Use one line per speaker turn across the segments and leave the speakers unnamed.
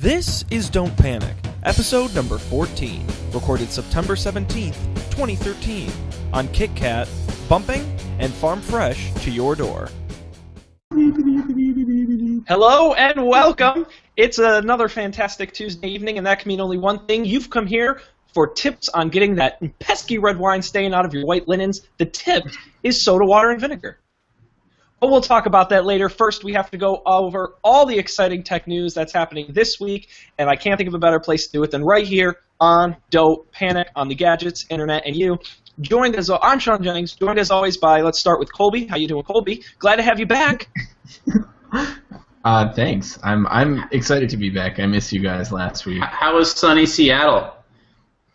This is Don't Panic, episode number 14, recorded September 17th, 2013, on KitKat, bumping and farm fresh to your door.
Hello and welcome. It's another fantastic Tuesday evening, and that can mean only one thing. You've come here for tips on getting that pesky red wine stain out of your white linens. The tip is soda water and vinegar. But we'll talk about that later. First, we have to go over all the exciting tech news that's happening this week, and I can't think of a better place to do it than right here on Don't Panic on the gadgets, internet, and you. Joined as I'm Shaun Jennings. Joined as always by let's start with Colby. How you doing, Colby? Glad to have you back.
Uh, thanks. I'm I'm excited to be back. I missed you guys last week.
How was sunny Seattle?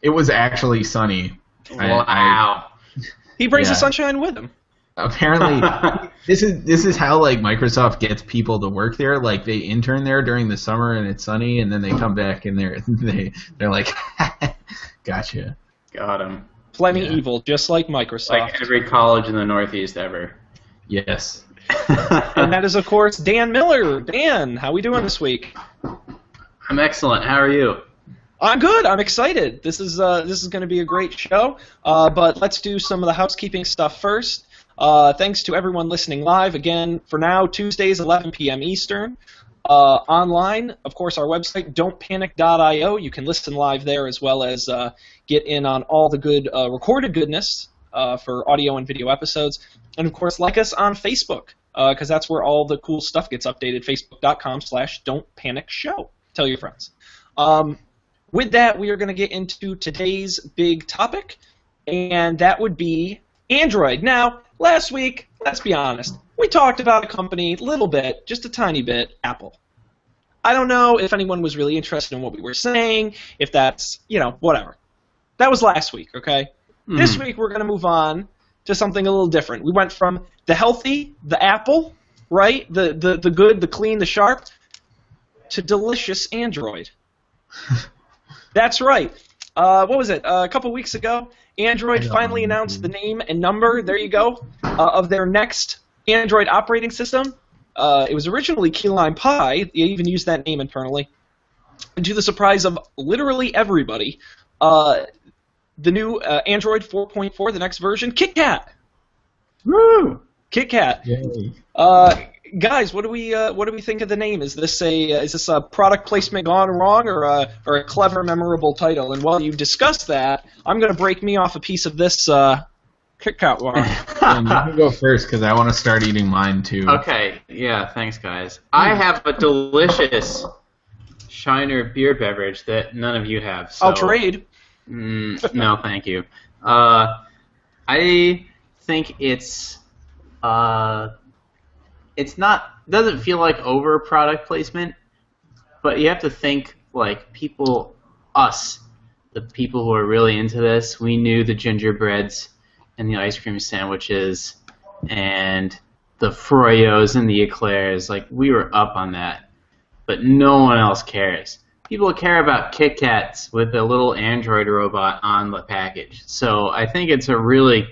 It was actually sunny. I-
Wow.
He brings the sunshine with him.
Apparently, this is this is how like Microsoft gets people to work there. Like they intern there during the summer and it's sunny, and then they come back and they're they they're like, gotcha.
Got him.
Plenty
Yeah.
evil, just like Microsoft.
Like every college in the Northeast ever.
Yes.
and that is, of course, Dan Miller. Dan, how are we doing this week?
I'm excellent. How are you?
I'm good. I'm excited. This is uh, this is going to be a great show. Uh, but let's do some of the housekeeping stuff first. Uh, thanks to everyone listening live again. For now, Tuesdays 11 p.m. Eastern. Uh, online, of course, our website don'tpanic.io. You can listen live there as well as uh, get in on all the good uh, recorded goodness uh, for audio and video episodes. And of course, like us on Facebook because that's where all the cool stuff gets updated. Facebook.com/slash Don't Panic Show. Tell your friends. Um, with that, we are going to get into today's big topic, and that would be Android. Now, last week, let's be honest, we talked about a company a little bit, just a tiny bit, Apple. I don't know if anyone was really interested in what we were saying, if that's, you know, whatever. That was last week, okay? Hmm. This week, we're going to move on to something a little different. We went from the healthy, the apple, right? The, the, the good, the clean, the sharp, to delicious Android. That's right. Uh, what was it? Uh, a couple weeks ago, Android finally announced the name and number. There you go uh, of their next Android operating system. Uh, it was originally Key Lime Pie. They even used that name internally. And to the surprise of literally everybody, uh, the new uh, Android 4.4, the next version, KitKat.
Woo!
KitKat.
Yay.
Guys, what do we uh, what do we think of the name? Is this a uh, is this a product placement gone wrong or a or a clever, memorable title? And while you discuss that, I'm going to break me off a piece of this uh, KitKat bar.
And you can go first because I want to start eating mine too.
okay, yeah, thanks, guys. I have a delicious Shiner beer beverage that none of you have. So,
I'll trade.
Mm, no, thank you. Uh, I think it's uh, it's not doesn't feel like over product placement, but you have to think like people, us, the people who are really into this. We knew the gingerbreads and the ice cream sandwiches and the froyos and the eclairs. Like we were up on that, but no one else cares people care about Kit Kats with a little Android robot on the package. So I think it's a really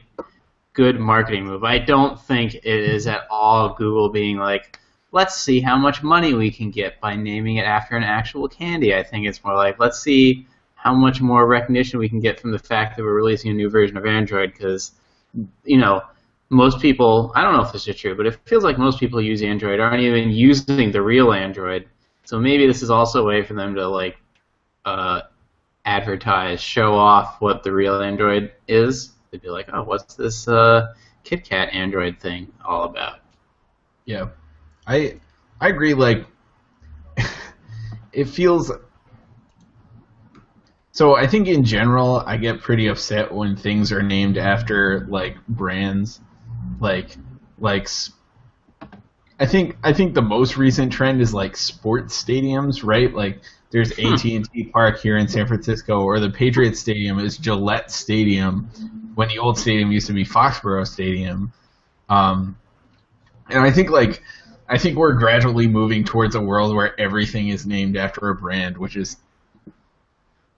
good marketing move. I don't think it is at all Google being like, let's see how much money we can get by naming it after an actual candy. I think it's more like, let's see how much more recognition we can get from the fact that we're releasing a new version of Android because, you know, most people, I don't know if this is true, but it feels like most people use Android aren't even using the real Android. So maybe this is also a way for them to like uh, advertise, show off what the real Android is. They'd be like, "Oh, what's this uh, KitKat Android thing all about?"
Yeah, I I agree. Like, it feels. So I think in general, I get pretty upset when things are named after like brands, like like. I think I think the most recent trend is like sports stadiums, right? Like there's AT and T Park here in San Francisco, or the Patriots Stadium is Gillette Stadium, when the old stadium used to be Foxborough Stadium. Um, and I think like I think we're gradually moving towards a world where everything is named after a brand, which is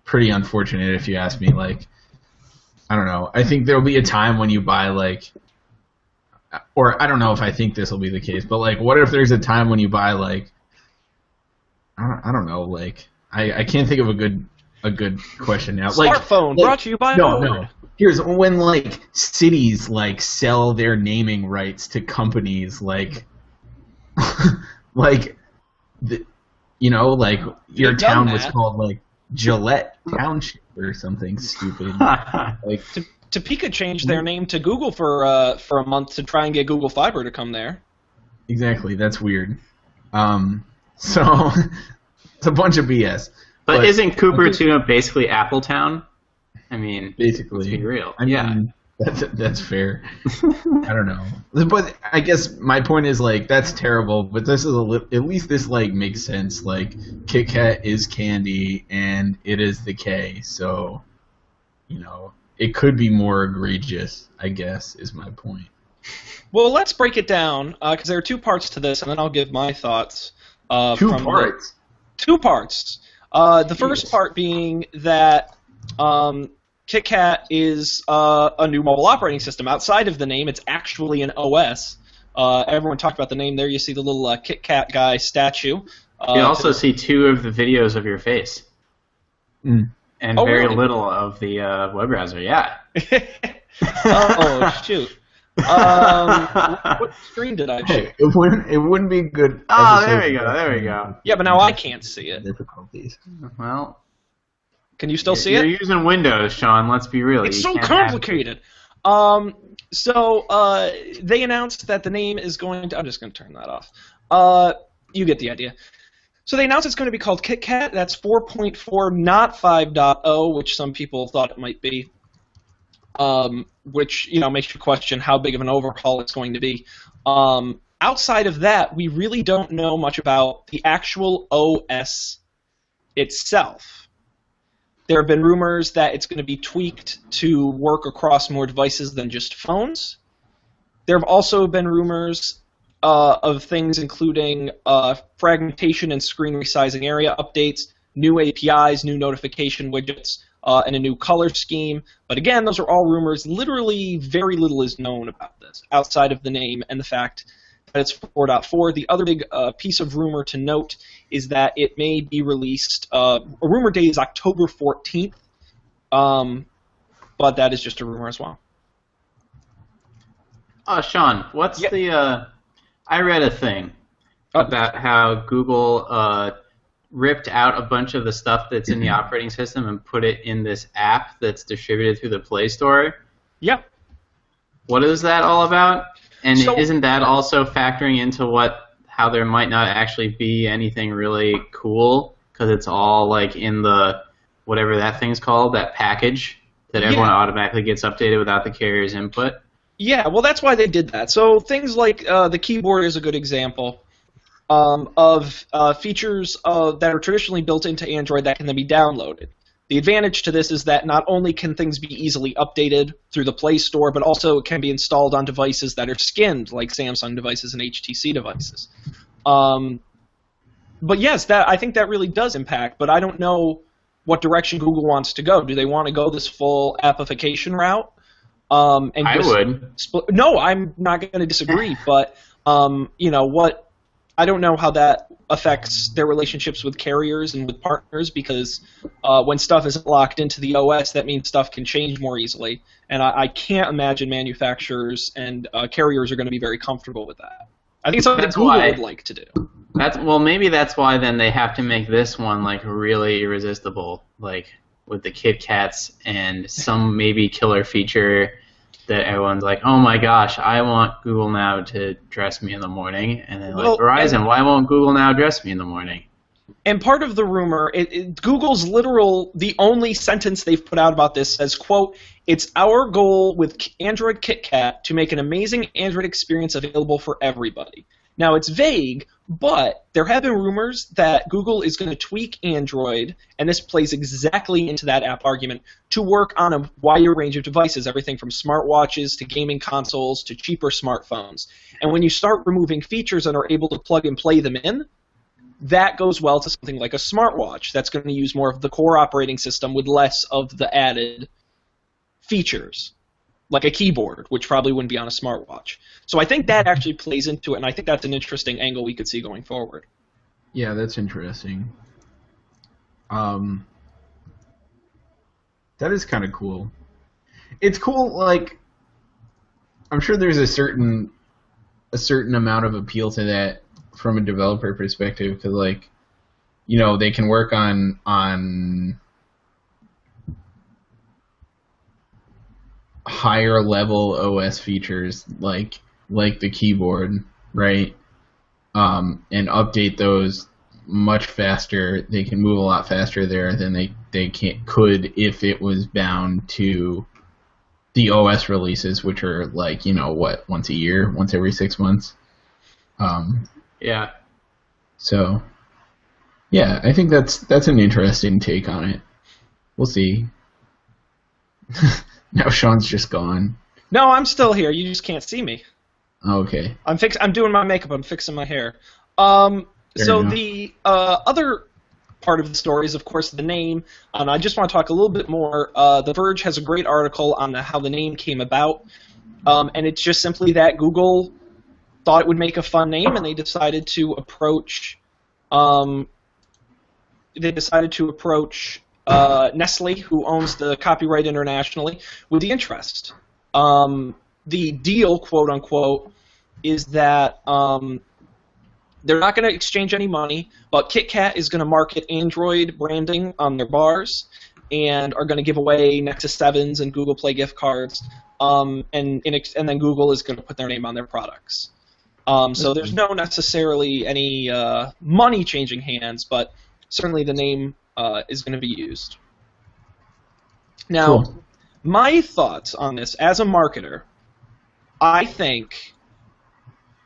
pretty unfortunate if you ask me. Like, I don't know. I think there'll be a time when you buy like, or I don't know if I think this will be the case, but like, what if there's a time when you buy like I don't, I don't know. Like I, I can't think of a good a good question now. Like
Smartphone
like-
brought to you by
no, no. Here's when like cities like sell their naming rights to companies like like the, you know like your
They've
town was called like Gillette Township or something stupid. like
Topeka changed their name to Google for uh, for a month to try and get Google Fiber to come there.
exactly, that's weird. Um, so it's a bunch of BS.
But,
But-
isn't Cooper Cupertino basically Appletown? I mean,
Basically,
let's be real.
I
yeah.
mean, that's that's fair. I don't know, but I guess my point is like that's terrible. But this is a li- at least this like makes sense. Like Kit Kat is candy, and it is the K, so you know it could be more egregious. I guess is my point.
Well, let's break it down because there are two parts to this, and then I'll give my thoughts. Uh,
Two
from the-
parts.
two parts. Uh, the first part being that um, KitKat is uh, a new mobile operating system. Outside of the name, it's actually an OS. Uh, everyone talked about the name there. You see the little uh, KitKat guy statue. Uh,
You also see two of the videos of your face,
Mm.
and
Oh,
very
really?
little of the uh, web browser. Yeah.
oh shoot! Um, what screen did I choose?
Hey, it wouldn't it wouldn't be good.
Oh, there we go, there we go.
Yeah, but now I can't see it.
Difficulties.
Well,
Can you still see it?
you're using Windows, Shaun. Let's be real.
It's
You
so complicated. Um, so uh, they announced that the name is going to. I'm just going to turn that off. Uh, you get the idea. So they announced it's going to be called KitKat. That's 4.4, not 5.0, which some people thought it might be. Um, which you know makes you question how big of an overhaul it's going to be. Um, outside of that, we really don't know much about the actual OS itself. There have been rumors that it's going to be tweaked to work across more devices than just phones. There have also been rumors uh, of things including uh, fragmentation and screen resizing area updates, new APIs, new notification widgets, uh, and a new color scheme. But again, those are all rumors. Literally, very little is known about this outside of the name and the fact that it's 4.4. The other big uh, piece of rumor to note is that it may be released. Uh, a rumor date is October 14th, um, but that is just a rumor as well.
Oh, Shaun, what's
Yeah.
the? Uh, I read a thing
Oh.
about how Google uh, ripped out a bunch of the stuff that's in the operating system and put it in this app that's distributed through the Play Store.
Yeah.
What is that all about? And
So-
isn't that also factoring into what how there might not actually be anything really cool because it's all like in the whatever that thing's called, that package that everyone
Yeah.
automatically gets updated without the carrier's input.
Yeah, well, that's why they did that. So things like uh, the keyboard is a good example um, of uh, features uh, that are traditionally built into Android that can then be downloaded. The advantage to this is that not only can things be easily updated through the Play Store, but also it can be installed on devices that are skinned, like Samsung devices and HTC devices. Um, but yes, that I think that really does impact. But I don't know what direction Google wants to go. Do they want to go this full application route? Um, and
I would.
split. No, I'm not going to disagree, but um, you know what? I don't know how that affects their relationships with carriers and with partners because uh, when stuff isn't locked into the OS, that means stuff can change more easily, and I, I can't imagine manufacturers and uh, carriers are going to be very comfortable with that. I think it's something
That's
Google
why-
would like to do.
That's well, maybe that's why then they have to make this one like really irresistible, like with the Kit Kats and some maybe killer feature that everyone's like, oh my gosh, I want Google Now to dress me in the morning, and then like
Well,
Verizon, why won't Google Now dress me in the morning?
And part of the rumor, it, it, Google's literal, the only sentence they've put out about this says, "quote It's our goal with Android KitKat to make an amazing Android experience available for everybody." Now it's vague, but there have been rumors that Google is going to tweak Android, and this plays exactly into that app argument to work on a wider range of devices, everything from smartwatches to gaming consoles to cheaper smartphones. And when you start removing features and are able to plug and play them in, that goes well to something like a smartwatch that's going to use more of the core operating system with less of the added features like a keyboard which probably wouldn't be on a smartwatch so i think that actually plays into it and i think that's an interesting angle we could see going forward
Yeah, that's interesting. Um, that is kind of cool. It's cool, like I'm sure there's a certain a certain amount of appeal to that from a developer perspective because, like, you know, they can work on on higher level OS features like like the keyboard, right? Um, and update those much faster. They can move a lot faster there than they they can could if it was bound to the OS releases, which are like you know what once a year, once every six months. Um,
Yeah.
so yeah, I think that's that's an interesting take on it. We'll see. now Shaun's just gone.
No, I'm still here. You just can't see me.
Okay.
I'm fix. I'm doing my makeup. I'm fixing my hair. Um,
Fair
so
enough.
the uh, other part of the story is, of course, the name. And I just want to talk a little bit more. Uh, the Verge has a great article on the, how the name came about, um, and it's just simply that Google thought it would make a fun name, and they decided to approach. Um, they decided to approach uh, Nestle, who owns the copyright internationally, with the interest. Um, the deal, quote unquote, is that um, they're not going to exchange any money, but KitKat is going to market Android branding on their bars and are going to give away Nexus 7s and Google Play gift cards. Um, and, and then Google is going to put their name on their products. Um, so there's no necessarily any uh, money changing hands, but certainly the name uh, is going to be used. Now,
Cool.
my thoughts on this as a marketer, I think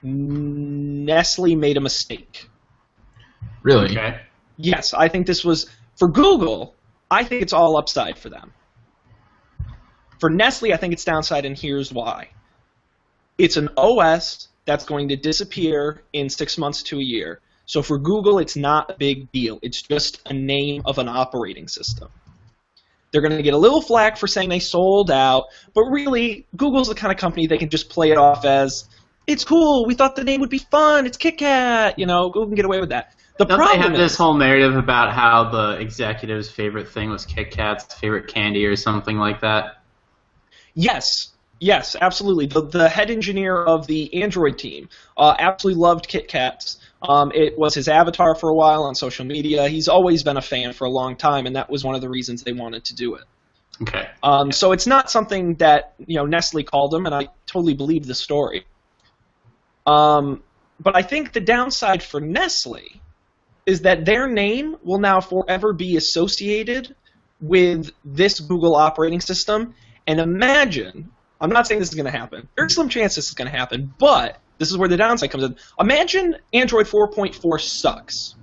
Nestle made a mistake.
Really?
Okay.
Yes, I think this was for Google. I think it's all upside for them. For Nestle, I think it's downside, and here's why. It's an OS that's going to disappear in six months to a year. So for Google, it's not a big deal. It's just a name of an operating system. They're going to get a little flack for saying they sold out, but really, Google's the kind of company they can just play it off as it's cool. We thought the name would be fun. It's KitKat. You know, Google can get away with that. The
Don't they
problem
have this whole narrative about how the executive's favorite thing was Kit Kat's favorite candy or something like that?
Yes, yes, absolutely. The the head engineer of the Android team uh, absolutely loved KitKats. Um, it was his avatar for a while on social media. He's always been a fan for a long time, and that was one of the reasons they wanted to do it.
Okay.
Um, so it's not something that you know Nestle called him, and I totally believe the story. Um, but I think the downside for Nestle is that their name will now forever be associated with this Google operating system. And imagine, I'm not saying this is going to happen. There's some chance this is going to happen, but this is where the downside comes in. Imagine Android 4.4 sucks.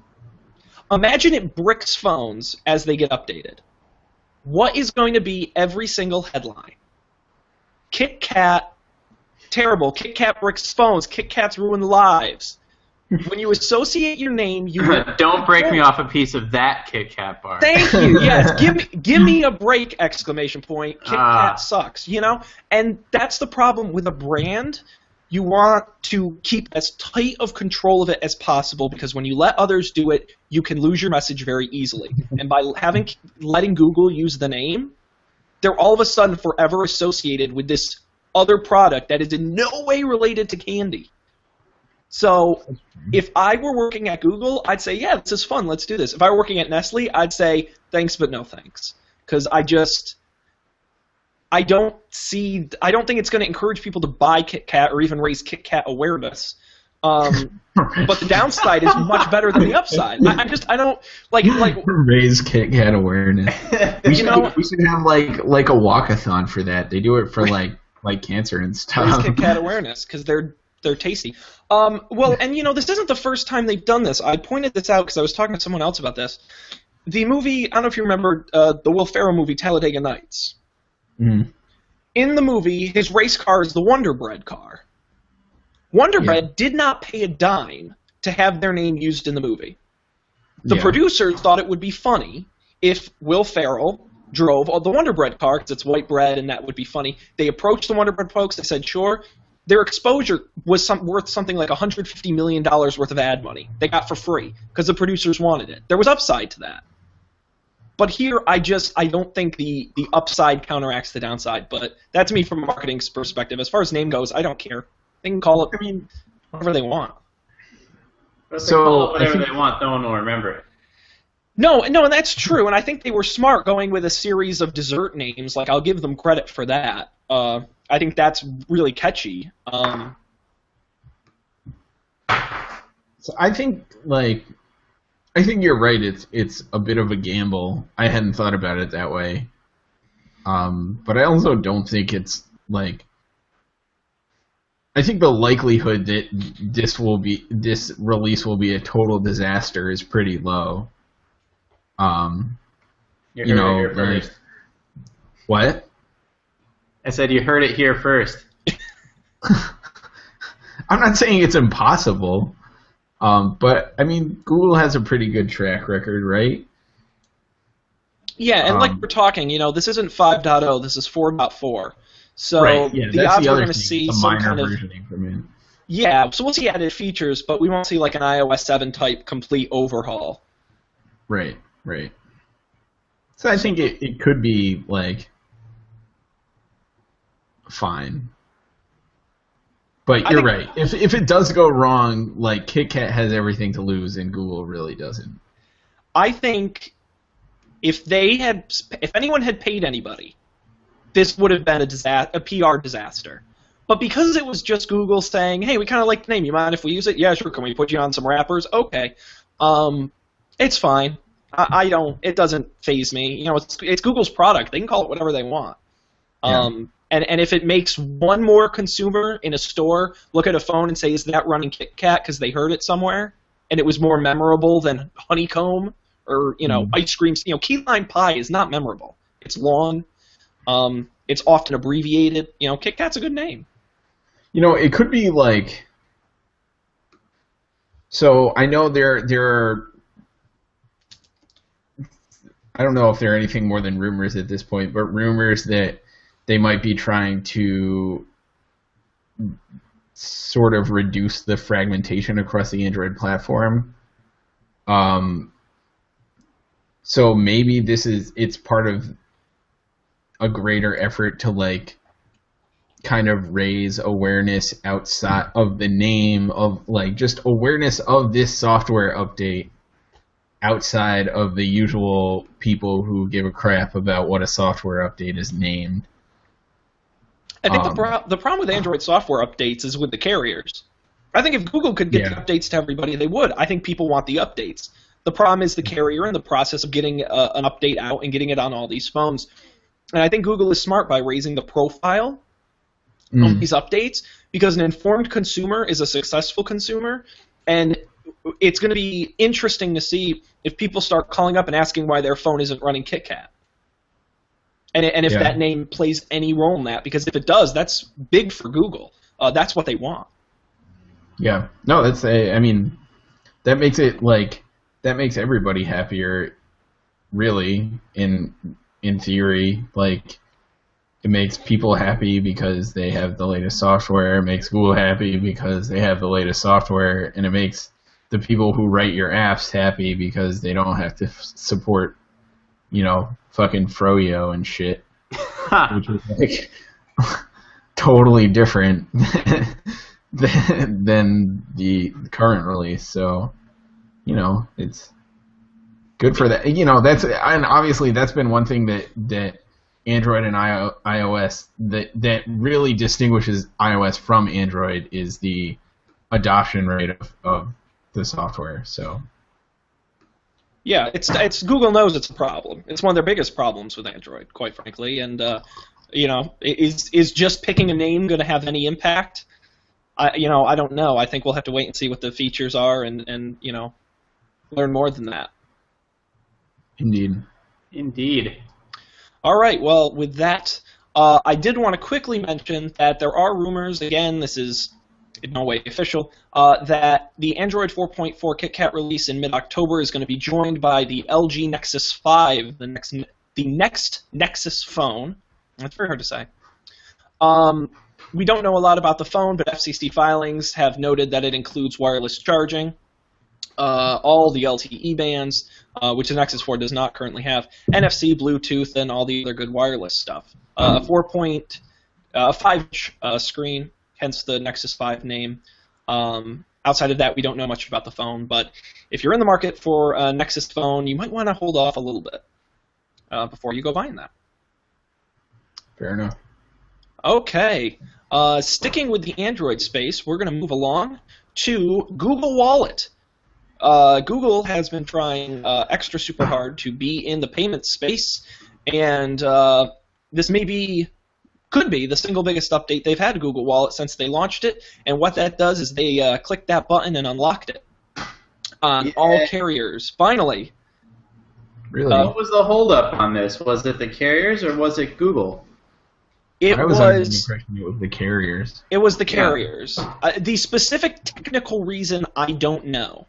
Imagine it bricks phones as they get updated what is going to be every single headline? Kit Kat, terrible. Kit Kat bricks phones. Kit Kats ruin lives. when you associate your name, you
Don't break me off a piece of that Kit Kat bar.
Thank you. Yes, give me give me a break! Exclamation point. Kit
Ah.
Kat sucks. You know, and that's the problem with a brand. You want to keep as tight of control of it as possible because when you let others do it, you can lose your message very easily. and by having letting Google use the name, they're all of a sudden forever associated with this other product that is in no way related to candy. So mm-hmm. if I were working at Google, I'd say, yeah, this is fun. Let's do this. If I were working at Nestle, I'd say, thanks, but no thanks. Because I just, I don't see, I don't think it's going to encourage people to buy Kit Kat or even raise Kit Kat awareness. Um, but the downside is much better than the upside. I, I just, I don't, like, like,
raise Kit Kat awareness. We should,
know-
we should have like like a walkathon for that. They do it for like like cancer and stuff. raise.
Kit Kat awareness because they're they're tasty. Um, well, and you know, this isn't the first time they've done this. I pointed this out because I was talking to someone else about this. The movie, I don't know if you remember uh, the Will Ferrell movie Talladega Nights.
Mm.
In the movie, his race car is the Wonder Bread car. Wonder
Yeah.
Bread did not pay a dime to have their name used in the movie. The
Yeah.
producers thought it would be funny if Will Ferrell drove the Wonder Bread car because it's white bread and that would be funny. They approached the Wonder Bread folks. They said, sure. their exposure was some, worth something like 150 million dollars worth of ad money they got for free because the producers wanted it. There was upside to that. But here, I just I don't think the the upside counteracts the downside. But that's me from a marketing perspective. As far as name goes, I don't care. They can call it. I mean, whatever they want.
But if they
So,
call it
I
whatever
think-
they want, no one will remember it.
No, no, and that's true. And I think they were smart going with a series of dessert names. Like I'll give them credit for that. Uh, I think that's really catchy. Um,
So I think like I think you're right. It's it's a bit of a gamble. I hadn't thought about it that way. Um, but I also don't think it's like. I think the likelihood that this will be this release will be a total disaster is pretty low. Um,
You,
know,
it first.
what?
I said you heard it here first.
I'm not saying it's impossible, um, but I mean Google has a pretty good track record, right?
yeah, and like
Um,
we're talking, you know, this isn't 5.0. This is 4.4. So
right. Yeah,
the odds
the
we're going to see some kind of yeah. So we'll see added features, but we won't see like an iOS 7 type complete overhaul.
Right, right. So I think it, it could be like fine. But you're
think-
right. If if it does go wrong, like KitKat has everything to lose and Google really doesn't.
I think if they had, if anyone had paid anybody, this would have been a disaster, a PR disaster. But because it was just Google saying, "Hey, we kind of like the name. You mind if we use it? Yeah, sure. Can we put you on some wrappers? Okay, um, it's fine. I, I don't. It doesn't faze me. You know, it's it's Google's product. They can call it whatever they want.
Yeah.
Um, and and if it makes one more consumer in a store look at a phone and say, "Is that running KitKat?" because they heard it somewhere, and it was more memorable than honeycomb or you know
Mhm.
ice cream. You know, key lime pie is not memorable. It's long. Um, it's often abbreviated. You know, KitKat's a good name.
You know, it could be like. So I know there there are. I don't know if there are anything more than rumors at this point, but rumors that they might be trying to sort of reduce the fragmentation across the Android platform. Um, so maybe this is it's part of a greater effort to like kind of raise awareness outside of the name of like just awareness of this software update outside of the usual people who give a crap about what a software update is named.
I think
Um,
the, pro- the problem with Android software updates is with the carriers. I think if Google could get the updates to everybody, they would. I think people want the updates. The problem is the carrier and the process of getting uh, an update out and getting it on all these phones. And I think Google is smart by raising the profile of
Mm.
these updates because an informed consumer is a successful consumer, and it's going to be interesting to see if people start calling up and asking why their phone isn't running KitKat. And, and if
Yeah.
that name plays any role in that, because if it does, that's big for Google. Uh, that's what they want.
Yeah. No, that's a, I mean, that makes it like that makes everybody happier really in in theory like it makes people happy because they have the latest software, it makes Google happy because they have the latest software and it makes the people who write your apps happy because they don't have to f- support you know, fucking Froyo and shit which is like totally different than, than the current release. So, you know, it's good for that. You know, that's and obviously that's been one thing that that Android and I- iOS that that really distinguishes iOS from Android is the adoption rate of, of the software. So,
Yeah, it's it's Google knows it's a problem. It's one of their biggest problems with Android, quite frankly. And uh, you know, is is just picking a name going to have any impact? I you know I don't know. I think we'll have to wait and see what the features are, and and you know, learn more than that.
indeed.
Indeed.
All right. Well, with that, uh, I did want to quickly mention that there are rumors. Again, this is in no way official. Uh, that the Android 4.4 KitKat release in mid-October is going to be joined by the LG Nexus 5, the next the next Nexus phone. That's very hard to say. Um, we don't know a lot about the phone, but FCC filings have noted that it includes wireless charging, uh, all the LTE bands, uh, which the Nexus 4 does not currently have, NFC, Bluetooth, and all the other good wireless stuff. Uh, a 4.5 uh, inch uh, screen, hence the Nexus 5 name. Um, outside of that, we don't know much about the phone, but if you're in the market for a Nexus phone, you might want to hold off a little bit uh, before you go buying that.
Fair enough.
Okay. Uh, sticking with the Android space, we're going to move along to Google Wallet. Uh, Google has been trying uh, extra super hard to be in the payment space, and uh, this may be, could be, the single biggest update they've had Google Wallet since they launched it. And what that does is they uh, clicked that button and unlocked it on
Yeah.
all carriers. Finally,
Really?
Uh,
what was the holdup on this? Was it the carriers or was it Google?
it
I was, under the impression it was the carriers.
it was the
Yeah.
carriers. Uh, the specific technical reason I don't know.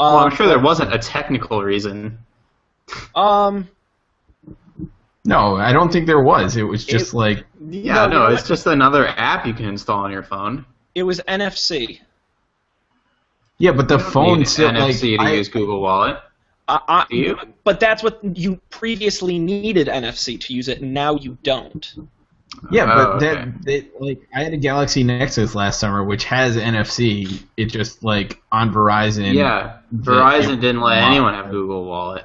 Well, I'm
Um,
sure there wasn't a technical reason.
Um,
No, I don't think there was. It was just
It-
like
Yeah,
No,
no,
you know
it's just another app you can install on your phone.
it was NFC.
yeah, but the phone
need
still
NFC
like
to
I-
use Google Wallet.
I, I,
Do you?
But that's what you previously needed NFC to use it, and now you don't.
Yeah, but
Oh,
that,
okay.
that like I had a Galaxy Nexus last summer which has NFC. It just like on Verizon.
yeah, Verizon didn't let anyone have Google Wallet.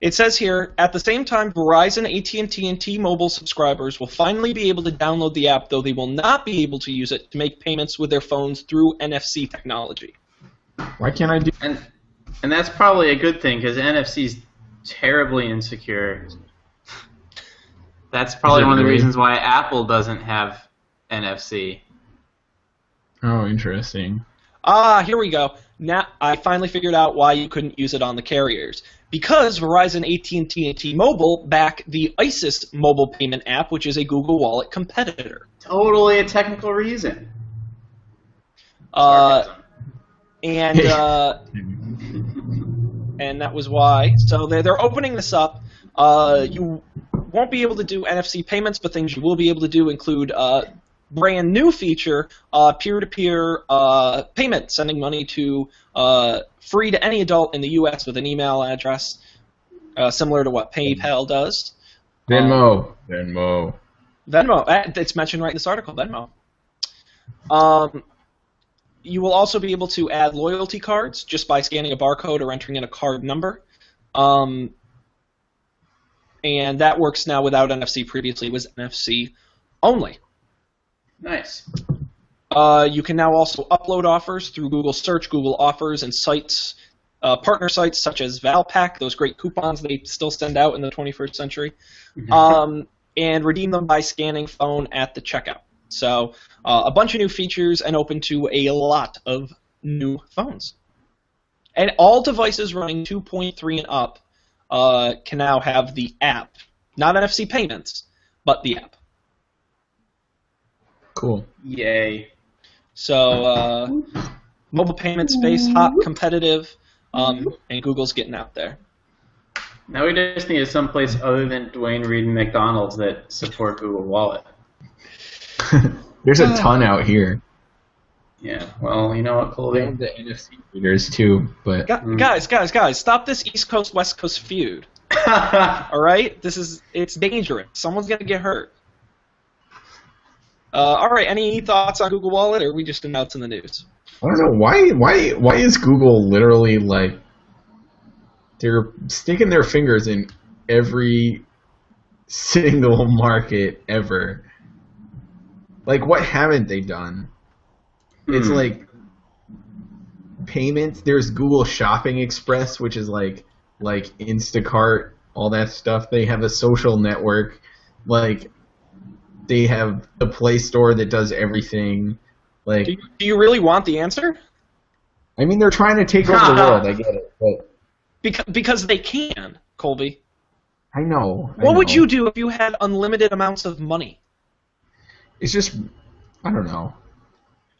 It says here, at the same time, Verizon, AT&T, and T-Mobile subscribers will finally be able to download the app, though they will not be able to use it to make payments with their phones through NFC technology.
Why can't I do?
And and that's probably a good thing because NFC's terribly insecure. That's probably
it
one of the
really?
reasons why Apple doesn't have NFC.
Oh, interesting.
Ah, here we go. Now I finally figured out why you couldn't use it on the carriers. Because Verizon, AT&T, and T-Mobile back the ISIS mobile payment app, which is a Google Wallet competitor.
Totally a technical reason.
Uh, and uh, and that was why. So they're they're opening this up. Uh, you won't be able to do NFC payments, but things you will be able to do include uh, brand new feature, uh, peer-to-peer uh, payment, sending money to uh, free to any adult in the U.S. with an email address, uh, similar to what PayPal does.
Venmo. Venmo.
Venmo. uh, It's mentioned right in this article. Venmo. Um, you will also be able to add loyalty cards just by scanning a barcode or entering in a card number. Um, and that works now without NFC. Previously, it was NFC only.
Nice.
Uh, you can now also upload offers through Google Search, Google Offers, and sites, uh, partner sites such as Valpak, those great coupons they still send out in the 21st century, um, and redeem them by scanning phone at the checkout. So uh, a bunch of new features and open to a lot of new phones. And all devices running 2.3 and up uh, can now have the app, not NFC payments, but the app.
Cool.
Yay.
So uh, mobile payment space, hot, competitive, um, and Google's getting out there.
Now we just need someplace other than Duane Reade and McDonald's that support Google Wallet.
There's a ton out here.
Yeah. Well, you know what, Colby?
And the NFC readers too, but
Guys, guys, guys, stop this East Coast West Coast feud. All right, this is it's dangerous. Someone's gonna get hurt. Uh, all right, any thoughts on Google Wallet, or are we just announcing the news?
I don't know why. Why? Why is Google literally like they're sticking their fingers in every single market ever? Like, what haven't they done? It's
Hmm.
like payments. There's Google Shopping Express, which is like like Instacart, all that stuff. They have a social network, like they have the Play Store that does everything. Like,
Do you, do you really want the answer?
I mean, they're trying to take over the world. I get it, but
Because because they can, Colby.
I know. I
What would you do if you had unlimited amounts of money?
It's just, I don't know.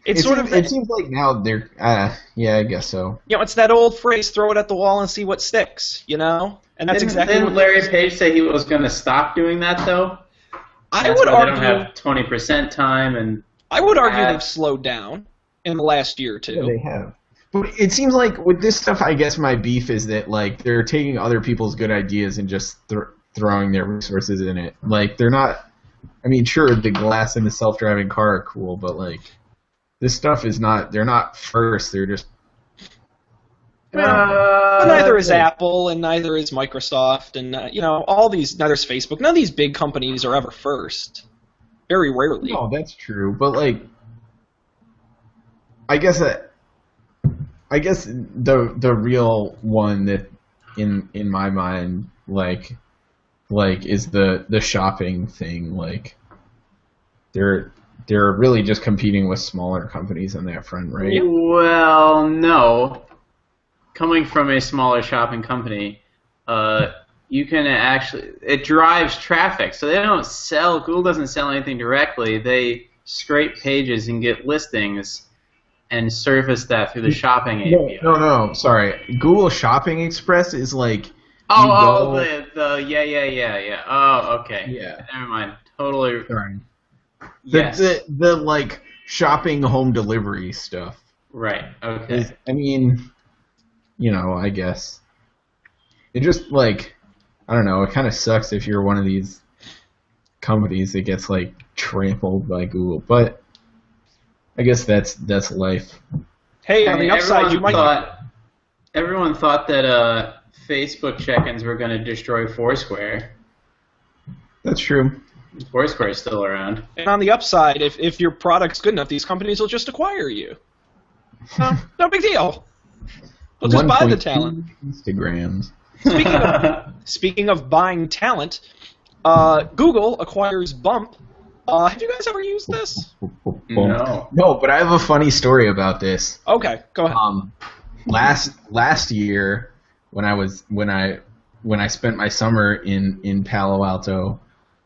It's
it
sort
seems,
of
It seems like now they're. Uh, yeah, I guess so.
you know, it's that old phrase, throw it at the wall and see what sticks, you know? And that's
didn't,
exactly
didn't
what
Larry Page say he was going to stop doing that though?
I would
why they
argue.
don't have twenty percent time, and
I would argue they've slowed down in the last year or two.
Yeah, they have. But it seems like with this stuff, I guess my beef is that like they're taking other people's good ideas and just thr throwing their resources in it. Like they're not. I mean, sure, the glass and the self-driving car are cool, but like this stuff is not. They're not first. They're just.
But neither is. Apple, and neither is Microsoft, and uh, you know all these. Neither is Facebook. None of these big companies are ever first. Very rarely.
No, that's true. But like, I guess that. I guess the the real one that in in my mind like like is the the shopping thing like they're they're really just competing with smaller companies on that front right
well, no. Coming from a smaller shopping company, uh, you can actually it drives traffic. So they don't sell. Google doesn't sell anything directly. They scrape pages and get listings, and surface that through the shopping
no,
API.
no no sorry Google Shopping Express is like
Oh, oh, the, the yeah, yeah, yeah, yeah. Oh, okay.
Yeah.
Never mind. Totally.
sorry the,
Yes.
the the like shopping home delivery stuff
Right. Okay.
is, I mean, you know, I guess it just like I don't know. It kind of sucks if you're one of these companies that gets like trampled by Google, but I guess that's that's life.
Hey,
I
on
mean,
the upside,
everyone
you might.
thought everyone thought that uh, Facebook check-ins were going to destroy Foursquare.
That's true.
Foursquare is still around.
And on the upside, if, if your product's good enough, these companies will just acquire you. No, no big deal. They'll just buy the talent.
Instagrams.
Speaking of, speaking of buying talent, uh, Google acquires Bump. Uh, have you guys ever used this?
No.
No, but I have a funny story about this.
Okay, go ahead.
Um, last last year when I was when I when I spent my summer in in Palo Alto,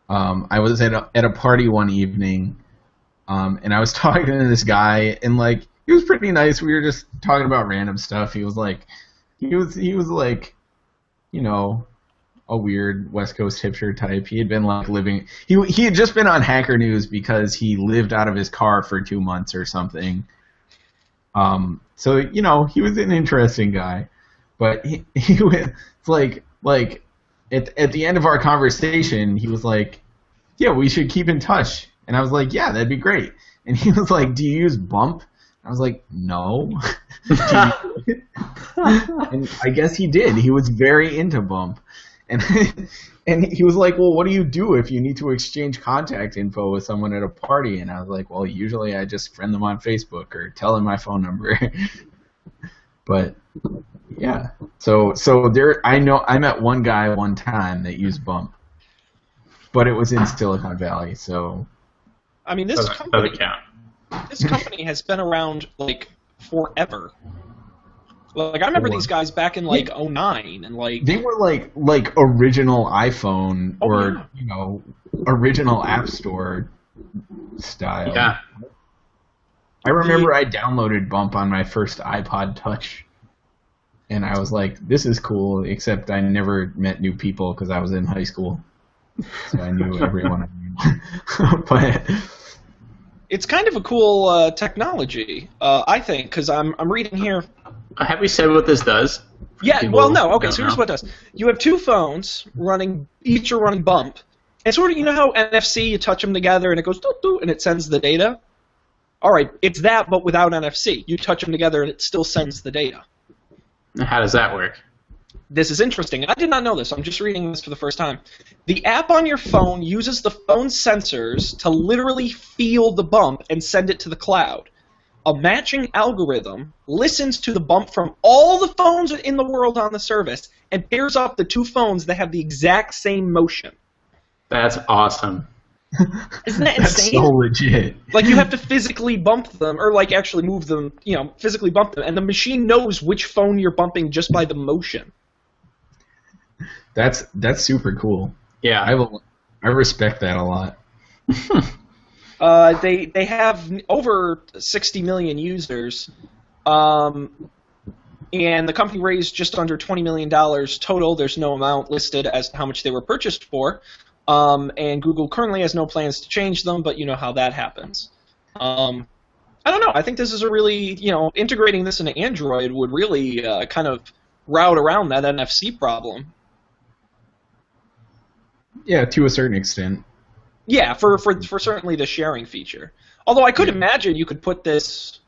um, I was at a, at a party one evening, um, and I was talking to this guy, and like he was pretty nice. We were just talking about random stuff. He was like, he was he was like, you know. A weird West Coast hipster type. He had been like living. He he had just been on Hacker News because he lived out of his car for two months or something. Um, so you know, he was an interesting guy, but he he was like like at at the end of our conversation, he was like, "Yeah, we should keep in touch," and I was like, "Yeah, that'd be great." And he was like, "Do you use Bump?" I was like, "No." and I guess he did. He was very into Bump, and and he was like, "Well, what do you do if you need to exchange contact info with someone at a party?" And I was like, "Well, usually I just friend them on Facebook or tell them my phone number." but yeah, so so there, I know I met one guy one time that used Bump, but it was in Silicon Valley, so
I mean, this
Doesn't,
company,
doesn't count.
This company has been around like forever. Like I remember
Four.
these guys back in like '09 and like
they were like like original iPhone
Oh,
or
yeah.
you know original App Store style.
Yeah.
I remember I downloaded Bump on my first iPod Touch, and I was like, "This is cool." Except I never met new people because I was in high school, so I knew everyone. I knew. but
it's kind of a cool uh, technology, uh, I think, because I'm I'm reading here.
Have we said what this does?
Yeah, well, no. Okay, so here's
know.
what it does. You have two phones running, each are running Bump, and sort of you know how NFC you touch them together and it goes doo doo and it sends the data. All right, it's that but without NFC. You touch them together and it still sends the data.
How does that work?
This is interesting. I did not know this. I'm just reading this for the first time. The app on your phone uses the phone's sensors to literally feel the bump and send it to the cloud. A matching algorithm listens to the bump from all the phones in the world on the service and pairs up the two phones that have the exact same motion.
That's awesome.
Isn't that
that's
insane?
so legit.
like you have to physically bump them or like actually move them, you know, physically bump them and the machine knows which phone you're bumping just by the motion.
That's that's super cool.
Yeah.
I will, I respect that a lot.
Uh, they they have over 60 million users, um, and the company raised just under 20 million dollars total. There's no amount listed as to how much they were purchased for, Um, and Google currently has no plans to change them, but you know how that happens. Um, I don't know. I think this is a really, you know, integrating this into Android would really uh, kind of route around that NFC problem.
Yeah, to a certain extent.
Yeah, for, for, mm-hmm. for certainly the sharing feature. Although I could imagine you could put this.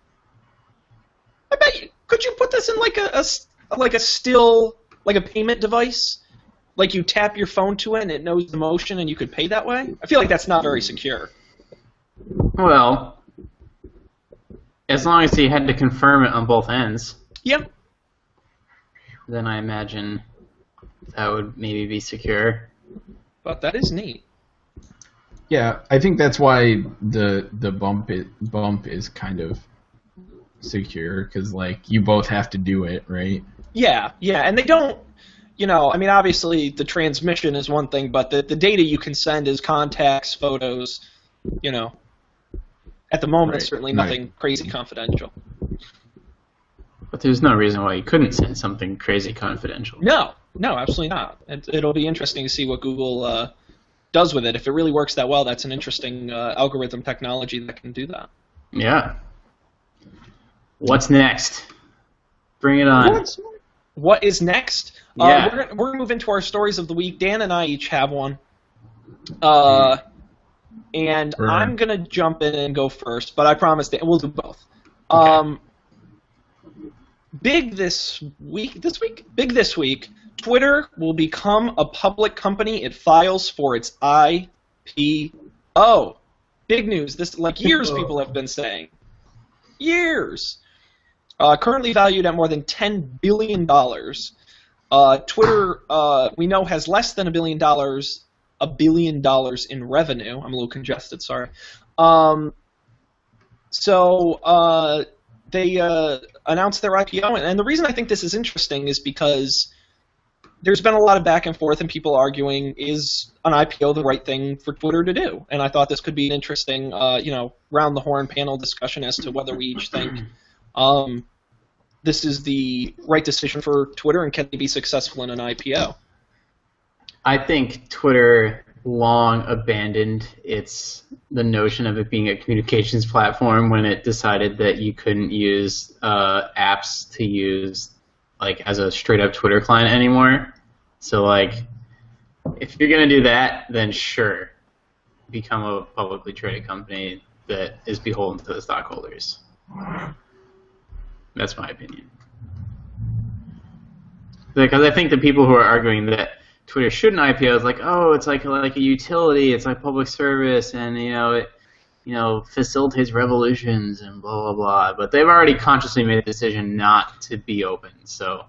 I bet you could you put this in like a, a s- like a still like a payment device, like you tap your phone to it and it knows the motion and you could pay that way. I feel like that's not very secure.
Well, as long as he had to confirm it on both ends,
Yep.
then I imagine that would maybe be secure.
But that is neat.
Yeah, I think that's why the the bump it, bump is kind of secure because like you both have to do it, right?
Yeah, yeah, and they don't. You know, I mean, obviously the transmission is one thing, but the the data you can send is contacts, photos. You know, at the moment,
Right,
certainly
right.
nothing crazy confidential.
But there's no reason why you couldn't send something crazy confidential.
No, no, absolutely not. It, it'll be interesting to see what Google uh, does with it. If it really works that well, that's an interesting uh, algorithm technology that can do that.
Yeah. What's next? Bring it on.
What is next?
Yeah.
Uh, we're, gonna, we're gonna move into our stories of the week. Dan and I each have one. Uh, and
Burn.
I'm gonna jump in and go first, but I promise that we'll do both. Um, big this week. This week, big this week. Twitter will become a public company. It files for its IPO. Big news. This like years people have been saying. Years. Uh, currently valued at more than ten billion dollars. Uh, Twitter, uh, we know, has less than a billion dollars, a billion dollars in revenue. I'm a little congested, sorry. Um, so uh, they uh, announced their IPO, and, and the reason I think this is interesting is because there's been a lot of back and forth, and people arguing is an IPO the right thing for Twitter to do? And I thought this could be an interesting, uh, you know, round the horn panel discussion as to whether we each think um, this is the right decision for Twitter, and can they be successful in an IPO?
I think Twitter long abandoned its the notion of it being a communications platform when it decided that you couldn't use uh, apps to use like as a straight up Twitter client anymore. So like, if you're gonna do that, then sure, become a publicly traded company that is beholden to the stockholders. That's my opinion. Because I think the people who are arguing that Twitter shouldn't IPO is like, oh, it's like like a utility, it's like public service, and you know it, you know facilitates revolutions and blah blah blah. But they've already consciously made a decision not to be open. So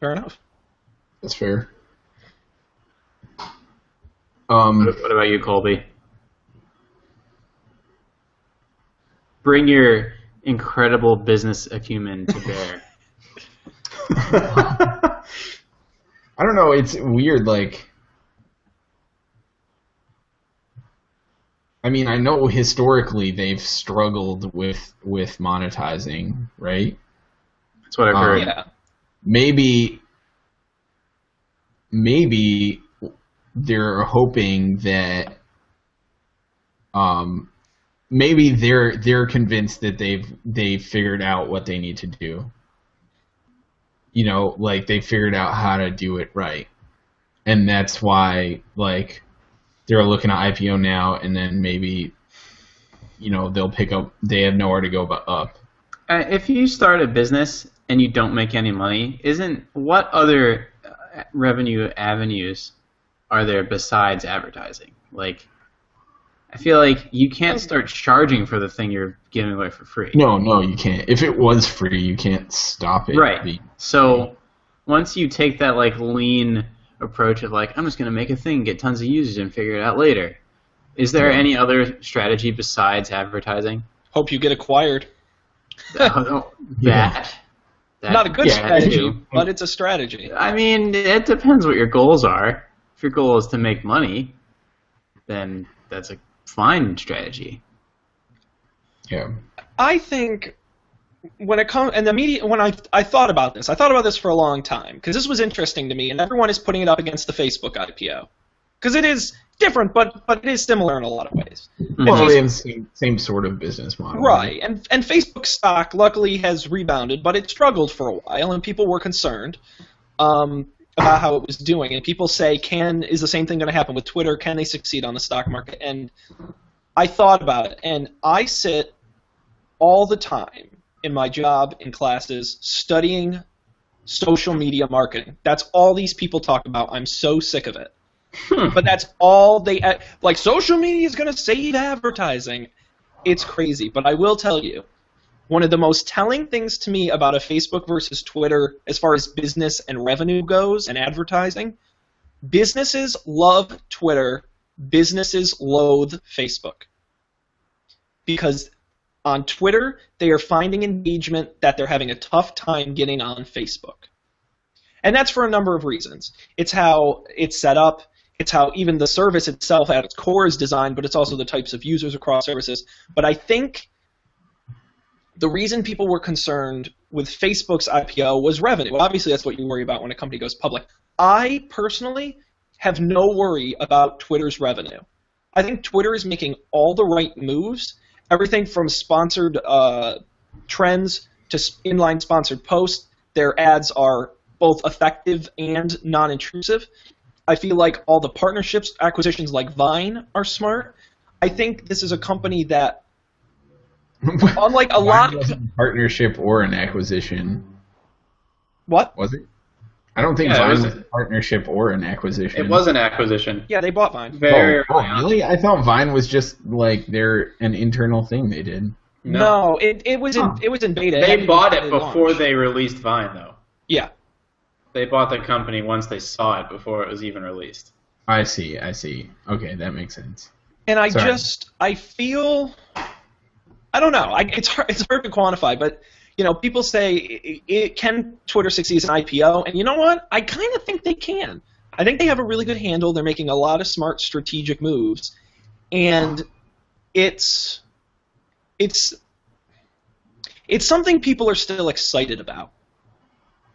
Fair enough.
That's fair. Um,
what, what about you, Colby? Bring your incredible business acumen to bear.
I don't know. It's weird. Like, I mean, I know historically they've struggled with with monetizing, right?
That's what I've
Um,
heard.
Yeah.
Maybe, maybe they're hoping that, um, maybe they're they're convinced that they've they've figured out what they need to do. You know, like they figured out how to do it right, and that's why like they're looking at IPO now, and then maybe, you know, they'll pick up. They have nowhere to go but up.
Uh, if you start a business and you don't make any money, isn't what other uh, revenue avenues are there besides advertising? Like, I feel like you can't start charging for the thing you're giving away for free.
No, no, you can't. If it was free, you can't stop it.
Right.
Be-
So once you take that like lean approach of like I'm just gonna make a thing, get tons of users, and figure it out later. Is there
Yeah.
any other strategy besides advertising?
Hope you get acquired.
Oh, oh, that,
Yeah.
that-
Not a good
yeah,
strategy, but it's a strategy.
I mean, it depends what your goals are. If your goal is to make money, then that's a fine strategy.
yeah.
I think when it comes and the media when I I thought about this, I thought about this for a long time because this was interesting to me, and everyone is putting it up against the Facebook IPO because it is different, but but it is similar in a lot of ways.
Well, they have the same, same sort of business model.
Right, and and Facebook stock luckily has rebounded, but it struggled for a while, and people were concerned um, about how it was doing. And people say, "Can is the same thing going to happen with Twitter? Can they succeed on the stock market?" And I thought about it, and I sit all the time in my job in classes studying social media marketing. That's all these people talk about. I'm so sick of it. Hmm. but that's all they like. Social media is going to save advertising. It's crazy, but I will tell you, one of the most telling things to me about a Facebook versus Twitter, as far as business and revenue goes and advertising, businesses love Twitter, businesses loathe Facebook. Because on Twitter, they are finding engagement that they're having a tough time getting on Facebook. And that's for a number of reasons. It's how it's set up, it's how even the service itself at its core is designed, but it's also the types of users across services. But I think the reason people were concerned with Facebook's IPO was revenue. Obviously, that's what you worry about when a company goes public. I personally have no worry about Twitter's revenue. I think Twitter is making all the right moves. Everything from sponsored uh, trends to inline sponsored posts. Their ads are both effective and non-intrusive. I feel like all the partnerships, acquisitions like Vine are smart. I think this is a company that, unlike a
Vine
lot,
wasn't partnership or an acquisition,
what?
was it? I don't think
Yeah, it
Vine
was-
was a partnership or an acquisition.
It was an acquisition.
Yeah, they bought Vine.
Very
Oh, oh, really? I thought Vine was just like their an internal thing they did.
No, it, it was in it was in beta.
They
hadn't
bought it before
launched.
they released Vine, though.
Yeah,
They bought the company once they saw it before it was even released.
I see. I see. Okay, that makes sense.
and I
Sorry.
just I feel I don't know. I, it's hard it's hard to quantify, but you know, people say it, it, can Twitter succeed as an IPO, and you know what? I kind of think they can. I think they have a really good handle. They're making a lot of smart strategic moves, and it's it's it's something people are still excited about,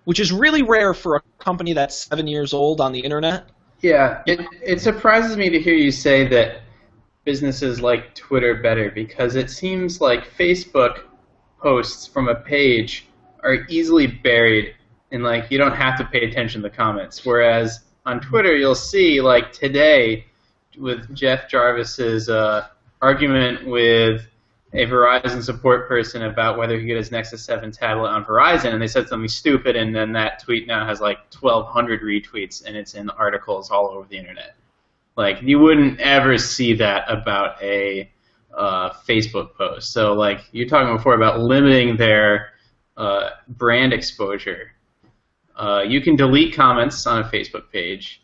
which is really rare for a company that's seven years old on the internet.
Yeah, it it surprises me to hear you say that businesses like Twitter better because it seems like Facebook posts from a page are easily buried and like you don't have to pay attention to the comments. Whereas on Twitter you'll see like today with Jeff Jarvis's uh, argument with a Verizon support person about whether he get his Nexus 7 tablet on Verizon, and they said something stupid, and then that tweet now has like 1,200 retweets, and it's in articles all over the internet. Like you wouldn't ever see that about a uh, Facebook post. So like you're talking before about limiting their uh, brand exposure. Uh, you can delete comments on a Facebook page.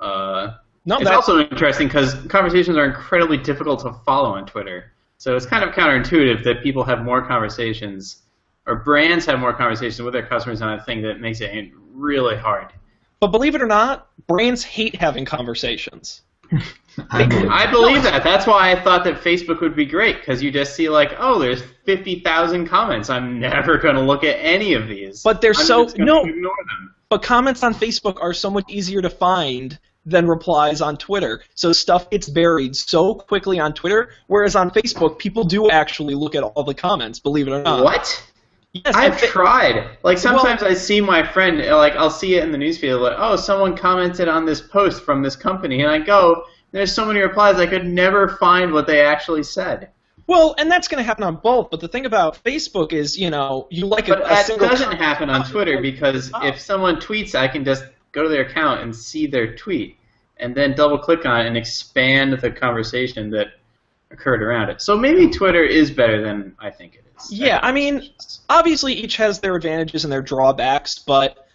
Uh,
No,
it's also interesting because conversations are incredibly difficult to follow on Twitter. So it's kind of counterintuitive that people have more conversations, or brands have more conversations with their customers on a thing that makes it really hard.
But believe it or not, brands hate having conversations.
I believe
I believe that. That's why I thought that Facebook would be great because you just see like, oh, there's fifty thousand comments. I'm never going to look at any of these.
But they're
I'm
so-
just
no.
ignore them.
But comments on Facebook are so much easier to find than replies on Twitter. So stuff gets buried so quickly on Twitter, whereas on Facebook, people do actually look at all the comments, believe it or not.
What?
Yes,
I've tried. Like sometimes I see my friend, like I'll see it in the newsfeed, like, oh, someone commented on this post from this company, and I go, there's so many replies, I could never find what they actually said.
Well, and that's going to happen on both. But the thing about Facebook is, you know, you like a,
But
a
that doesn't
comment.
happen on Twitter because ah. if someone tweets, I can just go to their account and see their tweet, and then double click on it and expand the conversation that occurred around it. So maybe Twitter is better than I think it is.
Yeah, I mean, obviously each has their advantages and their drawbacks, but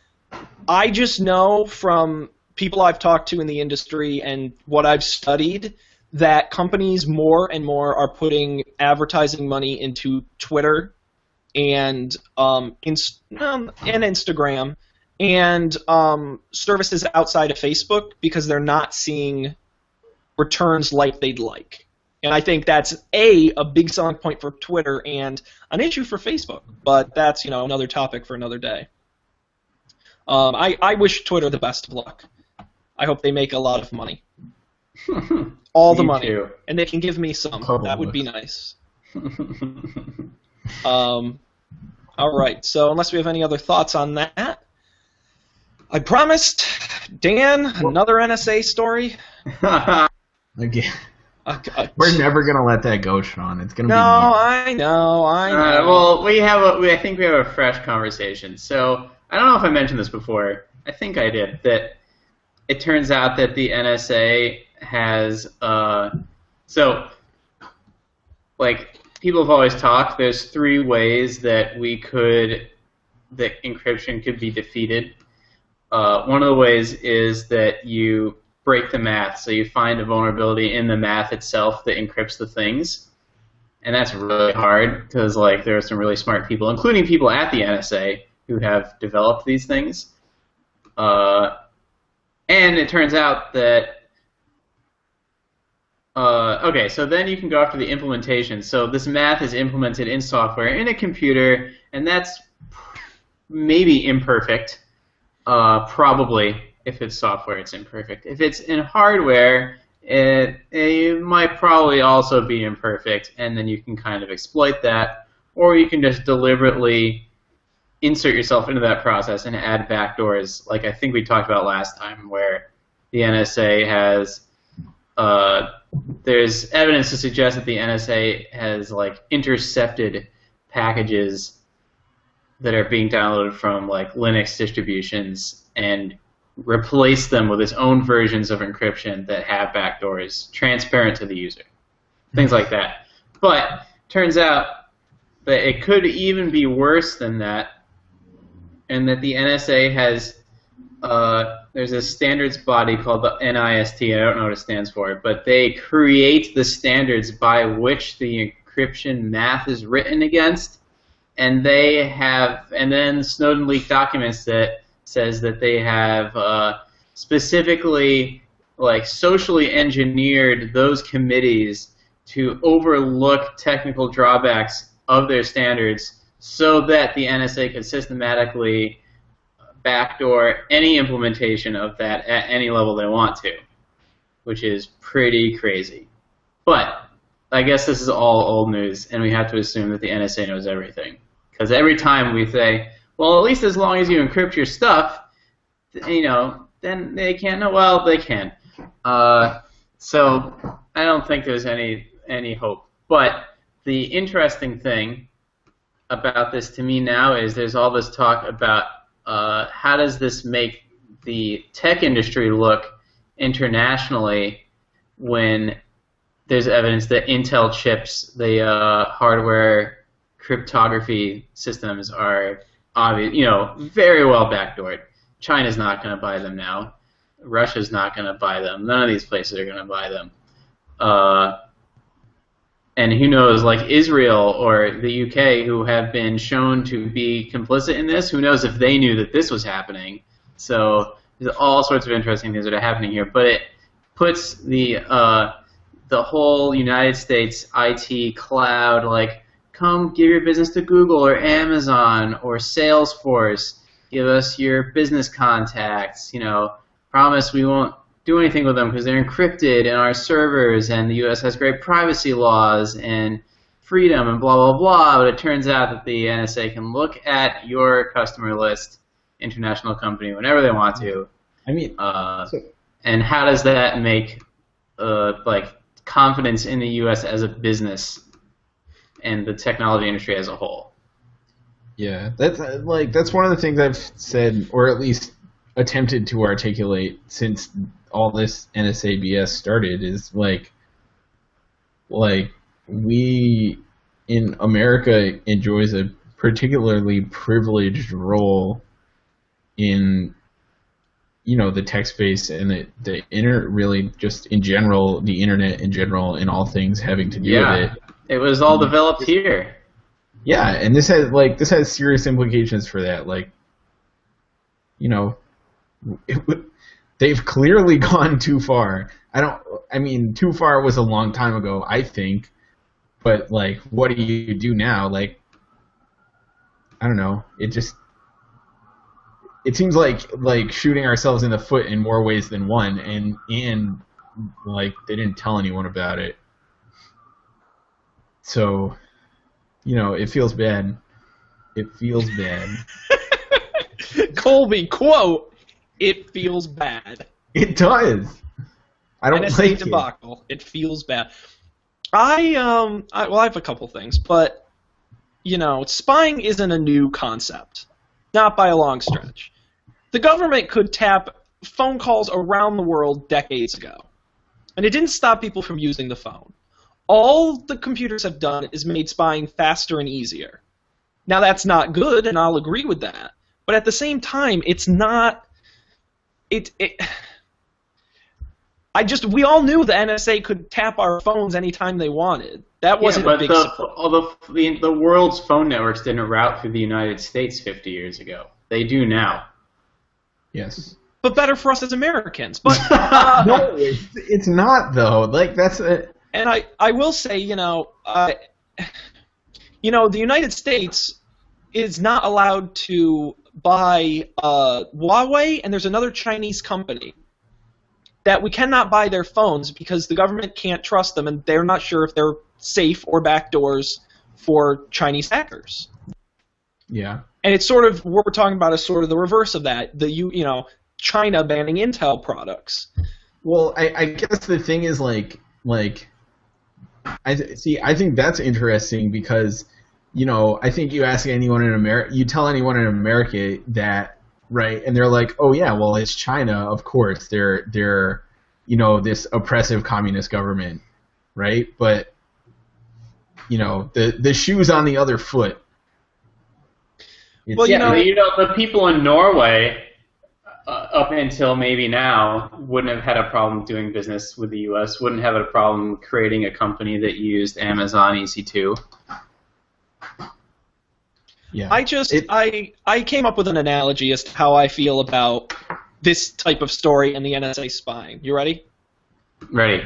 I just know from people I've talked to in the industry and what I've studied that companies more and more are putting advertising money into Twitter and um, inst- um, and Instagram and um, services outside of Facebook because they're not seeing returns like they'd like. And I think that's a a big selling point for Twitter and an issue for Facebook. But that's you know another topic for another day. Um, I I wish Twitter the best of luck. I hope they make a lot of money, all the money,
too.
and they can give me some. That would be nice. Um, all right. So unless we have any other thoughts on that, I promised Dan another NSA story.
Again, We're never gonna let that go, Shaun. It's gonna
no,
be.
I know, I know.
Uh, well, we have a, we, I think we have a fresh conversation. So I don't know if I mentioned this before. I think I did. That it turns out that the NSA has uh, so like people have always talked. There's three ways that we could that encryption could be defeated. Uh, one of the ways is that you break the math, so you find a vulnerability in the math itself that encrypts the things and that's really hard because like there are some really smart people, including people at the NSA, who have developed these things. Uh, and it turns out that uh, okay, so then you can go after the implementation. So this math is implemented in software in a computer, and that's maybe imperfect. Uh, probably, if it's software, it's imperfect. If it's in hardware, it, it might probably also be imperfect, and then you can kind of exploit that, or you can just deliberately insert yourself into that process and add backdoors, like I think we talked about last time, where the NSA has. Uh, there's evidence to suggest that the NSA has like intercepted packages that are being downloaded from like Linux distributions and replace them with its own versions of encryption that have backdoors transparent to the user. Things like that. But turns out that it could even be worse than that, and that the NSA has uh, there's a standards body called the NIST. I don't know what it stands for, but they create the standards by which the encryption math is written against, and they have, and then Snowden leaked documents that says that they have uh, specifically like socially engineered those committees to overlook technical drawbacks of their standards so that the NSA could systematically backdoor any implementation of that at any level they want to, which is pretty crazy. But I guess this is all old news, and we have to assume that the NSA knows everything. Because every time we say, well, at least as long as you encrypt your stuff, you know, then they can't know. Well, they can. Uh, so I don't think there's any any hope. But the interesting thing about this to me now is there's all this talk about uh, how does this make the tech industry look internationally when there's evidence that Intel chips, the uh, hardware cryptography systems are obvious, you know, very well backdoored. China's not going to buy them now. Russia's not going to buy them. None of these places are going to buy them. Uh, and who knows, like Israel or the UK, who have been shown to be complicit in this, who knows if they knew that this was happening. So there's all sorts of interesting things that are happening here. But it puts the uh, the whole United States IT cloud like, come give your business to Google or Amazon or Salesforce. Give us your business contacts. You know, promise we won't do anything with them because they're encrypted in our servers, and the U.S. has great privacy laws and freedom and blah blah blah. But it turns out that the NSA can look at your customer list, international company, whenever they want to.
I mean,
Uh,
So-
and how does that make uh, like confidence in the U.S. as a business and the technology industry as a whole?
Yeah, that's uh, like that's one of the things I've said, or at least attempted to articulate since all this NSABS started. Is like, like we in America enjoys a particularly privileged role in you know the tech space and the the inter really just in general the internet in general and all things having to do
Yeah.
with it.
It was all mm-hmm. developed here.
Yeah, and this has like this has serious implications for that. Like, you know, it would, they've clearly gone too far. I don't. I mean, too far was a long time ago, I think. But like, what do you do now? Like, I don't know. It just it seems like like shooting ourselves in the foot in more ways than one, and and like they didn't tell anyone about it. So, you know, it feels bad. It feels bad.
Colby quote: "It feels bad."
It does. I don't
NSA
like it.
debacle. It. feels bad. I um, I, well, I have a couple things, but you know, spying isn't a new concept, not by a long stretch. The government could tap phone calls around the world decades ago, and it didn't stop people from using the phone. All the computers have done is made spying faster and easier. Now that's not good, and I'll agree with that. But at the same time, it's not. It it. I just we all knew the NSA could tap our phones anytime they wanted. That wasn't
yeah,
a
but
big
the,
surprise.
all the, the the world's phone networks didn't route through the United States 50 years ago. They do now.
Yes.
But better for us as Americans. But uh,
No, it's, it's not though. Like that's a,
and I, I will say, you know, uh, you know, the United States is not allowed to buy uh, Huawei, and there's another Chinese company that we cannot buy their phones because the government can't trust them, and they're not sure if they're safe or backdoors for Chinese hackers.
yeah.
And it's sort of what we're talking about is sort of the reverse of that. The you you know China banning Intel products.
Well, I, I guess the thing is like like I th- see. I think that's interesting because you know I think you ask anyone in America, you tell anyone in America that right, and they're like, oh yeah, well it's China, of course. They're they're you know this oppressive communist government, right? But you know the the shoe's on the other foot. It's-
Well, you
yeah,
know-
you know the people in Norway, up until maybe now, wouldn't have had a problem doing business with the U.S. Wouldn't have a problem creating a company that used Amazon EC2.
yeah.
I just
It-
I I came up with an analogy as to how I feel about this type of story and the NSA spying. You ready?
Ready?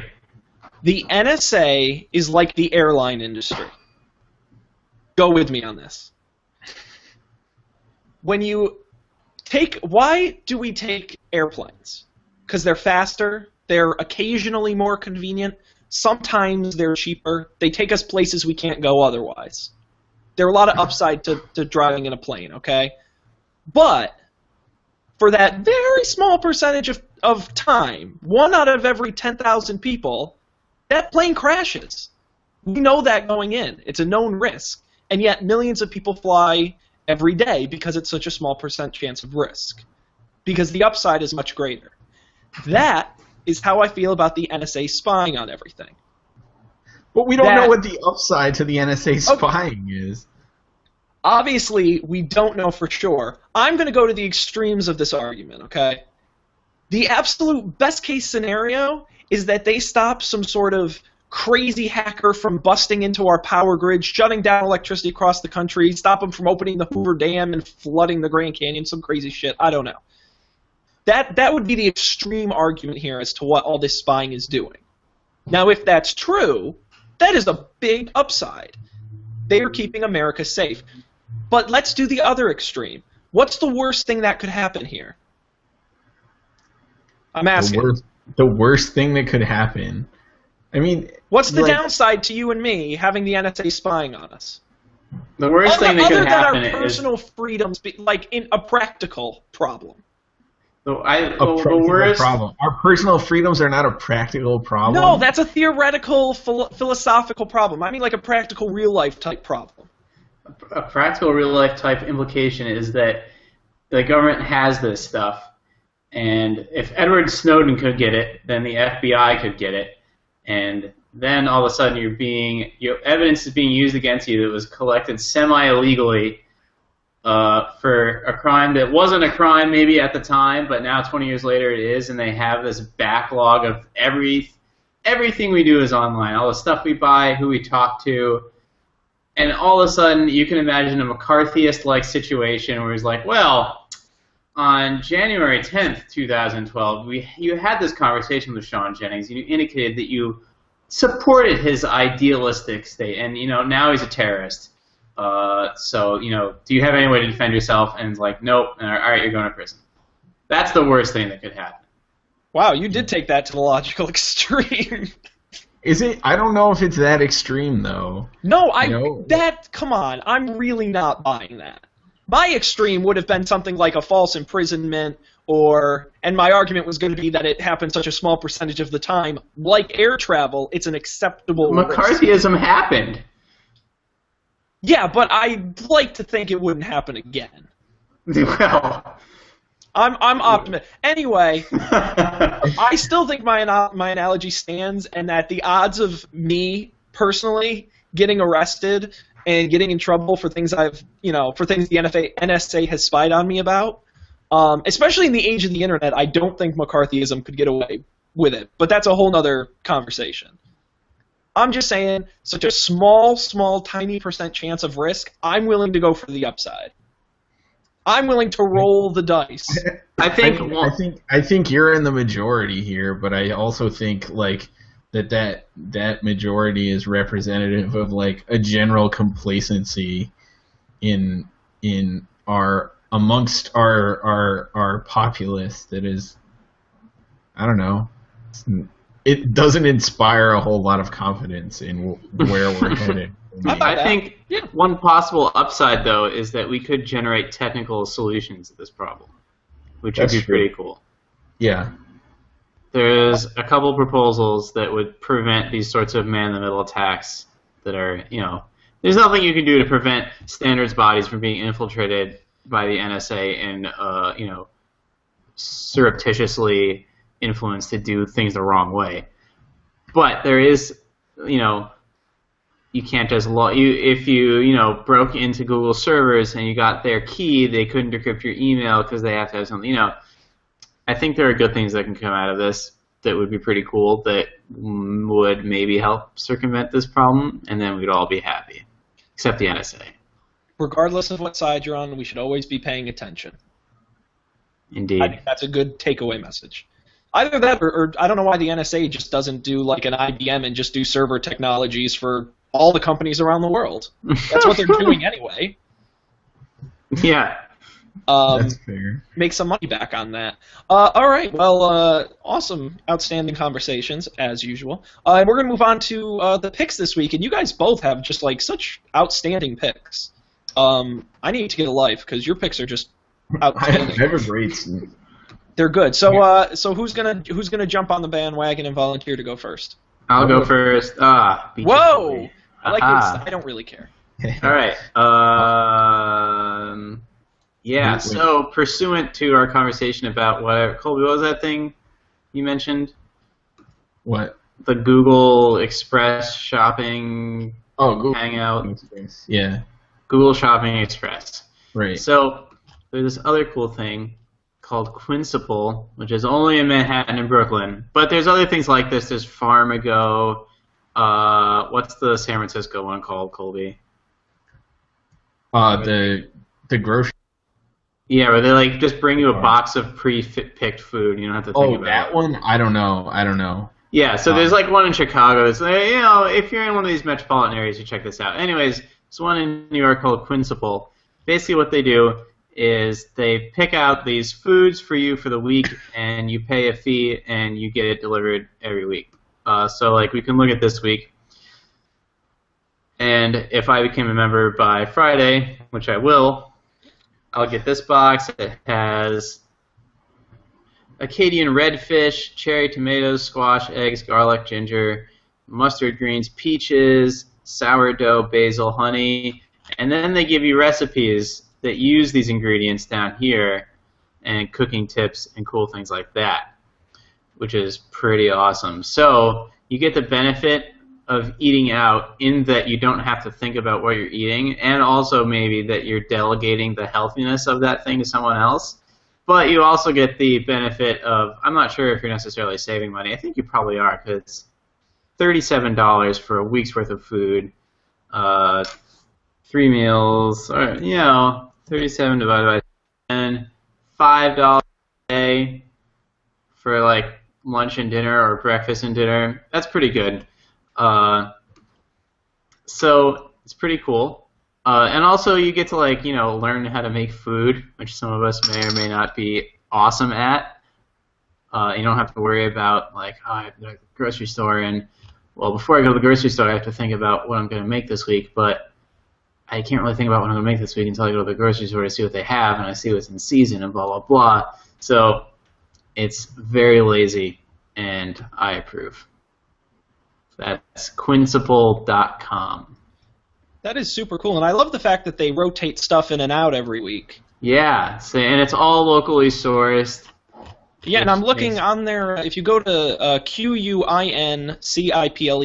The NSA is like the airline industry. Go with me on this. When you take why do we take airplanes? Cuz they're faster, they're occasionally more convenient, sometimes they're cheaper. They take us places we can't go otherwise. There are a lot of upside to, to driving in a plane, okay? But for that very small percentage of, of time, one out of every 10,000 people, that plane crashes. We know that going in. It's a known risk. And yet millions of people fly every day because it's such a small percent chance of risk. Because the upside is much greater. That is how I feel about the NSA spying on everything.
but we don't
that-
know what the upside to the NSA
Okay.
spying is.
Obviously, we don't know for sure. I'm going to go to the extremes of this argument, okay? The absolute best case scenario is that they stop some sort of crazy hacker from busting into our power grid, shutting down electricity across the country, stop them from opening the Hoover Dam and flooding the Grand Canyon, some crazy shit. I don't know. That that would be the extreme argument here as to what all this spying is doing. Now, if that's true, that is a big upside. They are keeping America safe. But let's do the other extreme. What's the worst thing that could happen here? I'm
The
asking.
worst, the worst thing that could happen. I mean,
What's the
like-
downside to you and me having the NSA spying on us?
The worst
other
thing that
other
could
than
happen
our
is
personal freedoms, be, like in a practical problem.
the, I,
a
the, the
practical
worst.
problem. Our personal freedoms are not a practical problem.
No, that's a theoretical, philo- philosophical problem. I mean, like a practical, real life type problem.
a practical real life type implication is that the government has this stuff, and if Edward Snowden could get it, then the FBI could get it, and then all of a sudden you're being your evidence is being used against you that was collected semi illegally uh, for a crime that wasn't a crime maybe at the time, but now 20 years later it is, and they have this backlog of every everything we do is online, all the stuff we buy, who we talk to, and all of a sudden you can imagine a McCarthyist like situation where he's like, well, on January 10th, 2012, we you had this conversation with Shaun Jennings. and You indicated that you supported his idealistic state, and you know now he's a terrorist. Uh, so you know, do you have any way to defend yourself? And it's like, nope. And, all right, you're going to prison. That's the worst thing that could happen.
Wow, you did take that to the logical extreme.
Is it? I don't know if it's that extreme though.
no, I
No.
that come on, I'm really not buying that. My extreme would have been something like a false imprisonment or and my argument was going to be that it happened such a small percentage of the time. Like air travel, it's an acceptable risk.
McCarthyism happened.
Yeah, but I'd like to think it wouldn't happen again.
well,
I'm I'm optimistic. Anyway, I still think my my analogy stands, and that the odds of me personally getting arrested and getting in trouble for things I've you know for things the NFA, NSA has spied on me about, um, especially in the age of the internet, I don't think McCarthyism could get away with it. But that's a whole other conversation. I'm just saying, such a small, small, tiny percent chance of risk. I'm willing to go for the upside. I'm willing to roll the dice.
I think.
I, I think I think you're in the majority here, but I also think like that that that majority is representative of like a general complacency in in our amongst our our our populace that is I don't know it doesn't inspire a whole lot of confidence in where we're headed.
I buy
I
that.
think
Yeah.
one possible upside though is that we could generate technical solutions to this problem, which
That's
would be
true.
pretty cool.
yeah.
There's a couple proposals that would prevent these sorts of man-in-the-middle attacks that are, you know, there's nothing you can do to prevent standards bodies from being infiltrated by the NSA and, uh, you know, surreptitiously influenced to do things the wrong way. But there is, you know, you can't just log you if you you know broke into Google servers and you got their key, they couldn't decrypt your email because they have to have something. You know, I think there are good things that can come out of this that would be pretty cool that would maybe help circumvent this problem, and then we'd all be happy, except the NSA.
regardless of what side you're on, we should always be paying attention.
Indeed.
I think that's a good takeaway message. Either that, or, or I don't know why the NSA just doesn't do like an IBM and just do server technologies for all the companies around the world. That's what they're doing anyway.
yeah.
Um, make some money back on that. Uh, all right, well, uh, awesome, outstanding conversations as usual. Uh, and we're gonna move on to uh, the picks this week, and you guys both have just like such outstanding picks. Um, I need to get a life because your picks are just outstanding.
I have a great.
They're good. So, uh, so who's gonna who's gonna jump on the bandwagon and volunteer to go first?
I'll go first. Ah. beat
Whoa! I like
Aha.
I don't really care.
All right. Um, yeah. So, pursuant to our conversation about what Colby, what was that thing you mentioned?
What?
The Google Express shopping
Oh, Google.
hangout.
Yeah.
Google Shopping Express.
Right.
So there's this other cool thing called Quinciple, which is only in Manhattan and Brooklyn. But there's other things like this. There's Farmigo. Uh, what's the San Francisco one called, Colby?
Uh, the the grocery.
Yeah, where they like just bring you a box of pre-picked food. You don't have to think
Oh,
about
that
it.
one. I don't know. I don't know.
Yeah, so
Um,
there's like one in Chicago. It's like, you know, if you're in one of these metropolitan areas, you check this out. Anyways, there's one in New York called Quinciple. Basically, what they do is they pick out these foods for you for the week, and you pay a fee, and you get it delivered every week. Uh, so, like, we can look at this week. And if I became a member by Friday, which I will, I'll get this box. It has Acadian redfish, cherry tomatoes, squash, eggs, garlic, ginger, mustard greens, peaches, sourdough, basil, honey, and then they give you recipes that use these ingredients down here and cooking tips and cool things like that, which is pretty awesome. So you get the benefit of eating out in that you don't have to think about what you're eating, and also maybe that you're delegating the healthiness of that thing to someone else. But you also get the benefit of I'm not sure if you're necessarily saving money. I think you probably are because thirty-seven dollars for a week's worth of food, uh, three meals, or you know, thirty-seven divided by ten, five dollars a day for like lunch and dinner or breakfast and dinner. That's pretty good. Uh, so it's pretty cool. Uh, and also you get to like you know learn how to make food, which some of us may or may not be awesome at. Uh, you don't have to worry about like oh, I have to go to the grocery store and well before I go to the grocery store I have to think about what I'm going to make this week, but I can't really think about what I'm going to make this week until I go to the grocery store to see what they have and I see what's in season and blah blah blah. So it's very lazy and I approve. That's quinciple.com.
That is super cool, and I love the fact that they rotate stuff in and out every week.
Yeah, so, and it's all locally sourced.
Yeah, and I'm looking on there. If you go to uh, Q-U-I-N-C-I-P-L-E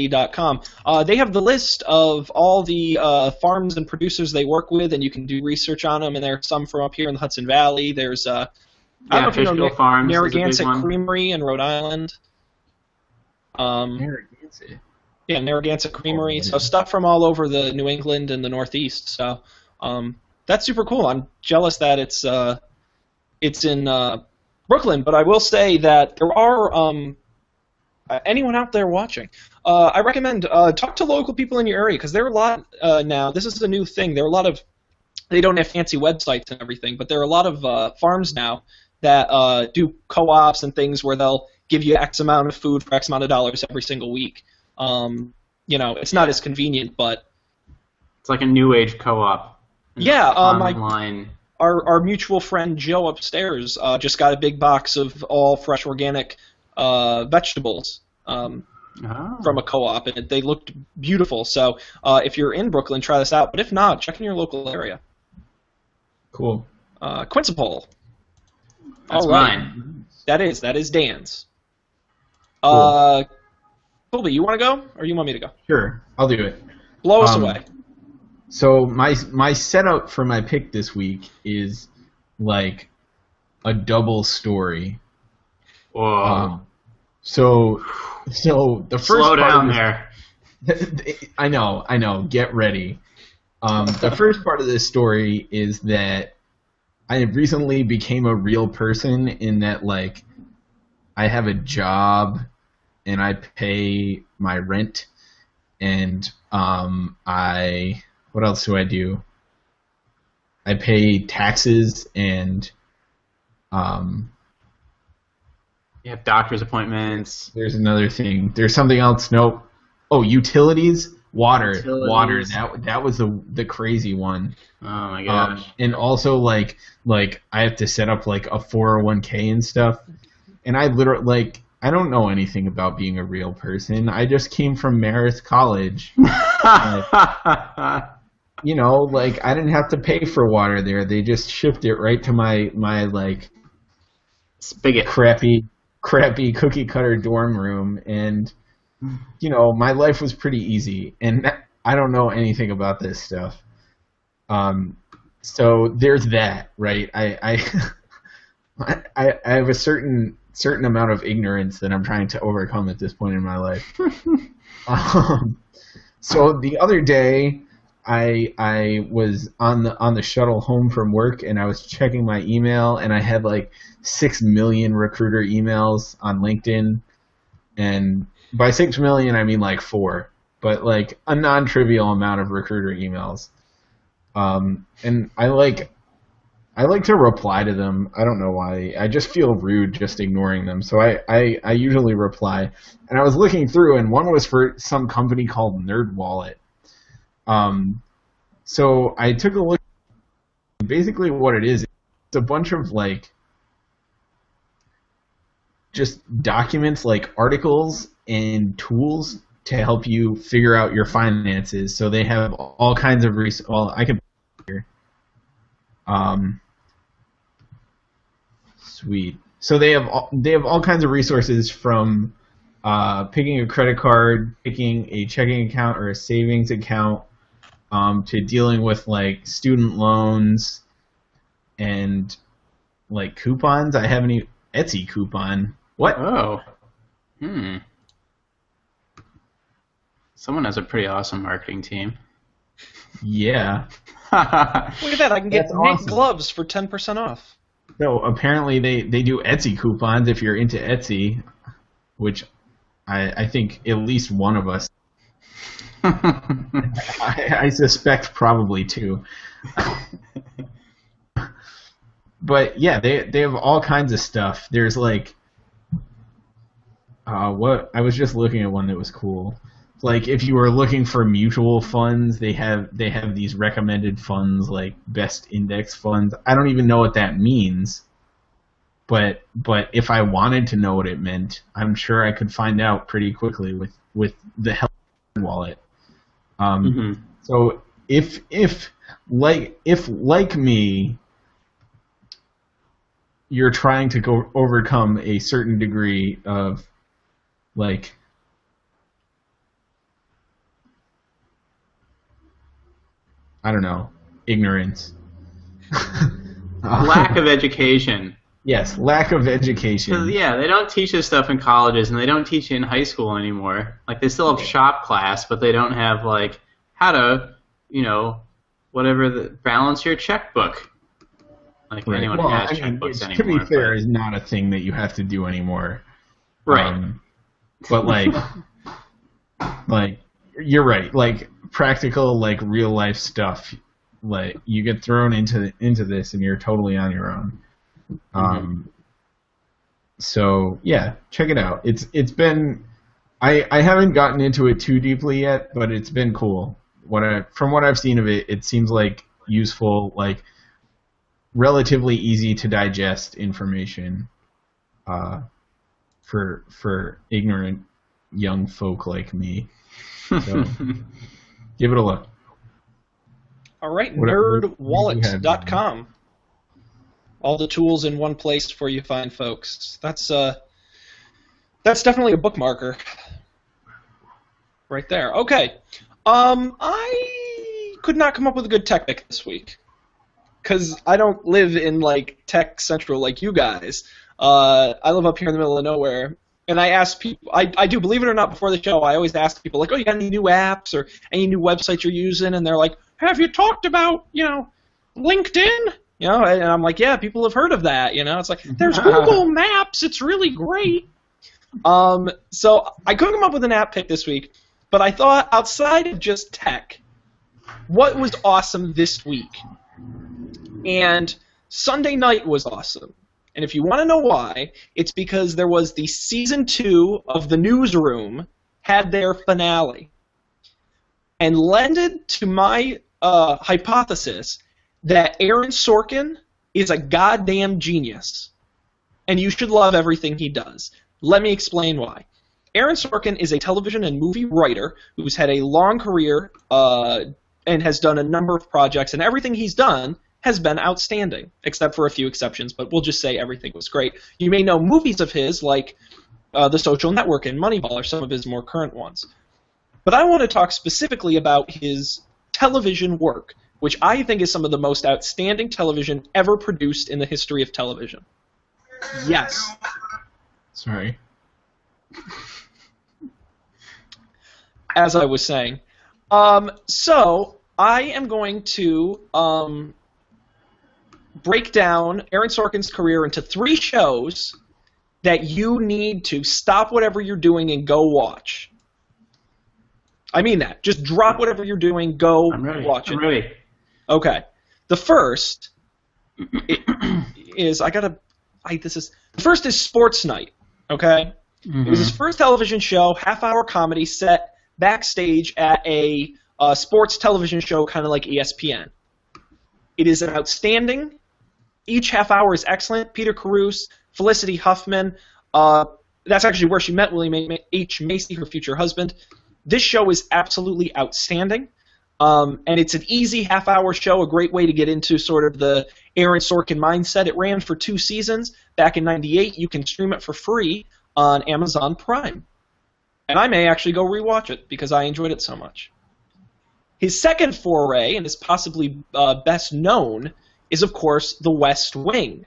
dot com, uh, they have the list of all the uh, farms and producers they work with, and you can do research on them. And there are some from up here in the Hudson Valley. There's uh, I
Yeah,
don't know if you know
Fishkill
Nar-
Farms is a big
Narragansett. Creamery in Rhode Island. Um,
Narragansett.
yeah, Narragansett Creamery. So stuff from all over the New England and the Northeast. So um, that's super cool. I'm jealous that it's uh, it's in uh, Brooklyn, but I will say that there are um, anyone out there watching. Uh, I recommend uh, talk to local people in your area because there are a lot uh, now. This is a new thing. There are a lot of they don't have fancy websites and everything, but there are a lot of uh, farms now that uh, do co-ops and things where they'll give you X amount of food for X amount of dollars every single week. Um, you know, it's not as convenient, but
It's like a new age co-op.
yeah, um, I,
online.
our our mutual friend Joe upstairs uh, just got a big box of all fresh organic uh, vegetables um,
Oh.
from a co-op, and they looked beautiful. So uh, if you're in Brooklyn, try this out. But if not, check in your local area.
Cool.
Uh, Quinciple.
That's
all right.
mine.
That is that is Dan's. Uh, Colby, you want to go, or you want me to go?
Sure, I'll do it.
Blow us
Um,
away.
So my my setup for my pick this week is like a double story.
Whoa.
Um, so so the first
Slow
part
down
of
there.
I know, I know. Get ready. Um, the first part of this story is that I recently became a real person in that like I have a job and I pay my rent and um, I what else do I do? I pay taxes and um,
You have doctor's appointments.
there's another thing. There's something else. Nope. Oh, utilities, water,
Utilities.
water. That that was the the crazy one.
Oh my
Um,
gosh.
and also like like I have to set up like a 401k and stuff. And I literally like I don't know anything about being a real person. I just came from Marist College. You know, like I didn't have to pay for water there. They just shipped it right to my my like
Spigot.
crappy crappy cookie cutter dorm room and you know my life was pretty easy and i don't know anything about this stuff um so there's that right i i i, I have a certain certain amount of ignorance that i'm trying to overcome at this point in my life um, so the other day I I was on the on the shuttle home from work and I was checking my email and I had like six million recruiter emails on LinkedIn, and by six million I mean like four, but like a non-trivial amount of recruiter emails. Um, and I like I like to reply to them. I don't know why. I just feel rude just ignoring them. So I, I, I usually reply. And I was looking through, and one was for some company called NerdWallet. Um, so I took a look. Basically, what it is, it's a bunch of like just documents, like articles and tools to help you figure out your finances. So they have all kinds of res- well, I can. Um, sweet. So they have all, they have all kinds of resources from uh, picking a credit card, picking a checking account or a savings account, um, to dealing with like student loans and like coupons. I have any Etsy coupon. What?
Oh. Hmm. Someone has a pretty awesome marketing team.
Yeah.
Look at that! I can get
That's awesome.
gloves for ten percent off.
No, apparently they, they do Etsy coupons if you're into Etsy, which I, I think at least one of us, I, I suspect probably two. but yeah, they they have all kinds of stuff. There's like, uh, what I was just looking at one that was cool. Like if you were looking for mutual funds, they have they have these recommended funds like best index funds. I don't even know what that means. But but if I wanted to know what it meant, I'm sure I could find out pretty quickly with with the help wallet. Um,
Mhm.
So if if like if like me, you're trying to go overcome a certain degree of like I don't know ignorance.
Lack of education.
yes, lack of education.
yeah, they don't teach this stuff in colleges, and they don't teach it in high school anymore. Like they still have shop class, but they don't have like how to, you know, whatever the balance your checkbook. Like
Right.
anyone
Well,
has
I mean,
checkbooks
to
anymore.
be fair,
but-
is not a thing that you have to do anymore.
right.
Um, but like, like you're right. Like practical, like real life stuff. Like you get thrown into into this, and you're totally on your own. Um. So yeah, check it out. It's it's been. I I haven't gotten into it too deeply yet, but it's been cool. What I from what I've seen of it, it seems like useful, like relatively easy to digest information. Uh, for for ignorant young folk like me. So give it a look.
All right,
What- what do you have?
nerdwallet.com. All the tools in one place for you fine folks. That's uh that's definitely a bookmarker. Right there. Okay. Um I could not come up with a good tech pick this week. Cuz I don't live in like tech central like you guys. Uh I live up here in the middle of nowhere. And I ask people, I, I do believe it or not, before the show, I always ask people like, "Oh, you got any new apps or any new websites you're using?" And they're like, have you talked about, you know, LinkedIn? You know, and I'm like, yeah, people have heard of that. You know, it's like there's Google Maps. It's really great. Um, so I couldn't come up with an app pick this week, but I thought outside of just tech, what was awesome this week? And Sunday night was awesome. And if you want to know why, it's because there was the season two of the Newsroom had their finale and lended to my uh, hypothesis that Aaron Sorkin is a goddamn genius, and you should love everything he does. Let me explain why. Aaron Sorkin is a television and movie writer who's had a long career uh, and has done a number of projects, and everything he's done has been outstanding, except for a few exceptions, but we'll just say everything was great. You may know movies of his like uh, The Social Network and Moneyball are some of his more current ones. But I want to talk specifically about his television work, which I think is some of the most outstanding television ever produced in the history of television. Yes.
Sorry.
as I was saying. Um, so I am going to um, break down Aaron Sorkin's career into three shows that you need to stop whatever you're doing and go watch. I mean that. Just drop whatever you're doing, go
I'm ready.
watch
I'm
it.
ready.
Okay. The first is I gotta. I this is the first is Sports Night. Okay. It was his first television show, half-hour comedy set backstage at a uh, sports television show, kind of like ESPN. It is an outstanding. Each half hour is excellent. Peter Krause, Felicity Huffman. Uh, that's actually where she met William H. Macy, her future husband. This show is absolutely outstanding. Um, and it's an easy half hour show, a great way to get into sort of the Aaron Sorkin mindset. It ran for two seasons back in 98. You can stream it for free on Amazon Prime. And I may actually go rewatch it because I enjoyed it so much. His second foray, and is possibly uh, best known, is of course The West Wing.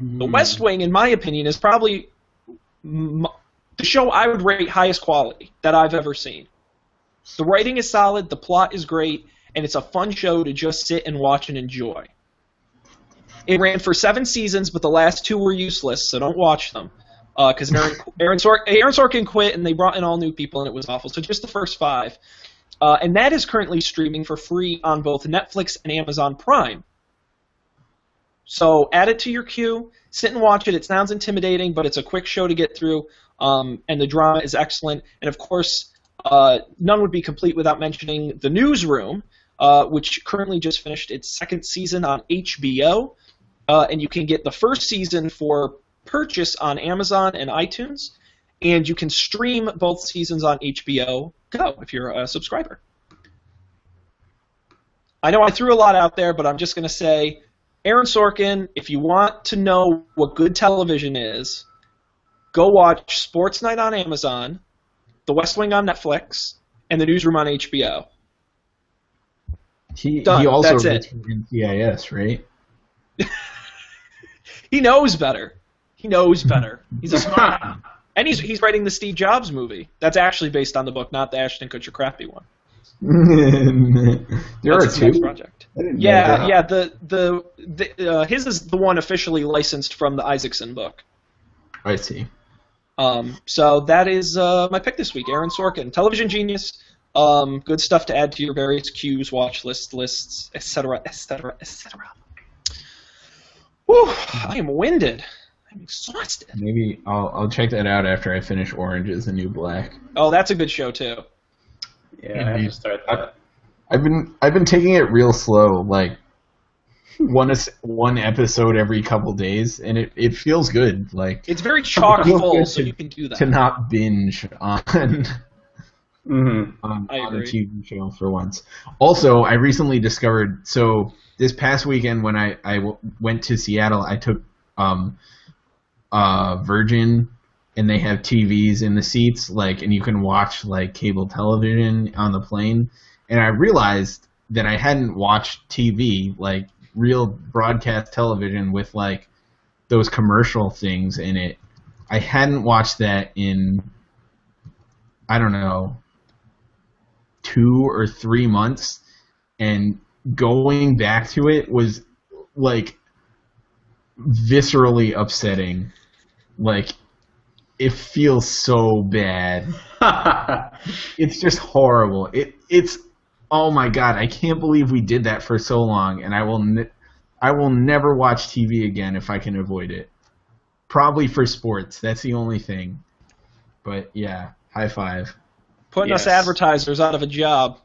The West Wing, in my opinion, is probably m- the show I would rate highest quality that I've ever seen. The writing is solid, the plot is great, and it's a fun show to just sit and watch and enjoy. It ran for seven seasons, but the last two were useless, so don't watch them. Because Aaron, Aaron, Sor- Aaron Sorkin quit, and they brought in all new people, and it was awful. So just the first five. Uh, and that is currently streaming for free on both Netflix and Amazon Prime. So add it to your queue. Sit and watch it. It sounds intimidating, but it's a quick show to get through, um, and the drama is excellent. And of course, uh, none would be complete without mentioning The Newsroom, uh, which currently just finished its second season on HBO. Uh, and you can get the first season for purchase on Amazon and iTunes, and you can stream both seasons on HBO Go if you're a subscriber. I know I threw a lot out there, but I'm just going to say Aaron Sorkin, if you want to know what good television is, go watch Sports Night on Amazon, The West Wing on Netflix, and The Newsroom on HBO.
He
Done.
he also
That's it.
NCIS, right?
He knows better. He knows better. He's a smart and he's he's writing the Steve Jobs movie. That's actually based on the book, not the Ashton Kutcher crappy one.
there
That's
are two.
project.
I didn't know
Yeah, yeah. The the, the uh, his is the one officially licensed from the Isaacson book.
I see.
Um, so that is uh, my pick this week, Aaron Sorkin, television genius. Um, good stuff to add to your various queues, watch lists, lists, etc., etc., etc. Whew, I am winded. I'm exhausted.
Maybe I'll I'll check that out after I finish Orange is the New Black.
Oh, that's a good show too.
Yeah, I have to start that.
I've been I've been taking it real slow, like one one episode every couple days, and it, it feels good. Like
It's very chock full, so
to-
you can do that.
to not binge on
Mm-hmm.
on, on a. TV show for once. Also, I recently discovered so this past weekend when I I w- went to Seattle, I took um uh Virgin and they have TVs in the seats like and you can watch like cable television on the plane. And I realized that I hadn't watched TV like real broadcast television with like those commercial things in it. I hadn't watched that in I don't know two or three months. And going back to it was like viscerally upsetting. Like it feels so bad. It's just horrible. It it's oh my god i can't believe we did that for so long and i will ne- i will never watch tv again if i can avoid it. Probably for sports that's the only thing. But yeah high five.
Putting us advertisers out of a job.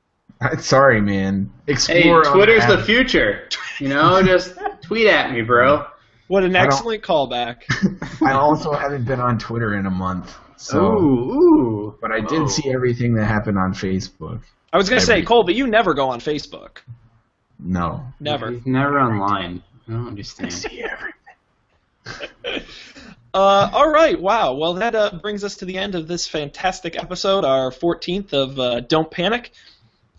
sorry man. Explore other
Twitter's the future. You know, just tweet at me, bro.
What an
I
excellent callback.
I also haven't been on Twitter in a month, so
Ooh, ooh.
but I
Whoa.
did see everything that happened on Facebook.
I was gonna say, Cole, but you never go on Facebook.
No,
Never.
He's never online. I don't understand.
see everything.
Uh, all right, wow. Well, that uh, brings us to the end of this fantastic episode, our 14th of uh, Don't Panic.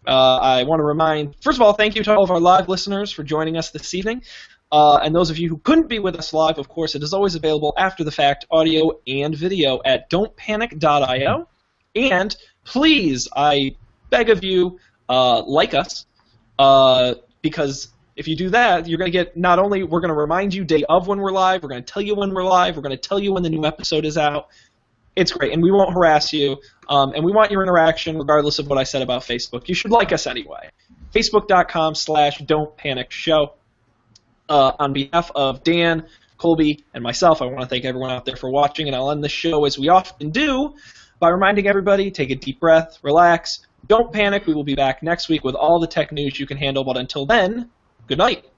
Uh, I want to remind, first of all, thank you to all of our live listeners for joining us this evening. Uh, and those of you who couldn't be with us live, of course, it is always available after the fact, audio and video at don'tpanic.io. And please, I beg of you, uh, like us, uh, because if you do that, you're going to get not only we're going to remind you day of when we're live, we're going to tell you when we're live, we're going to tell you when the new episode is out. It's great, and we won't harass you, um, and we want your interaction regardless of what I said about Facebook. You should like us anyway. Facebook.com slash Don't Panic Show. Uh, on behalf of Dan, Colby, and myself, I want to thank everyone out there for watching, and I'll end the show as we often do by reminding everybody take a deep breath, relax, don't panic. We will be back next week with all the tech news you can handle, but until then, good night.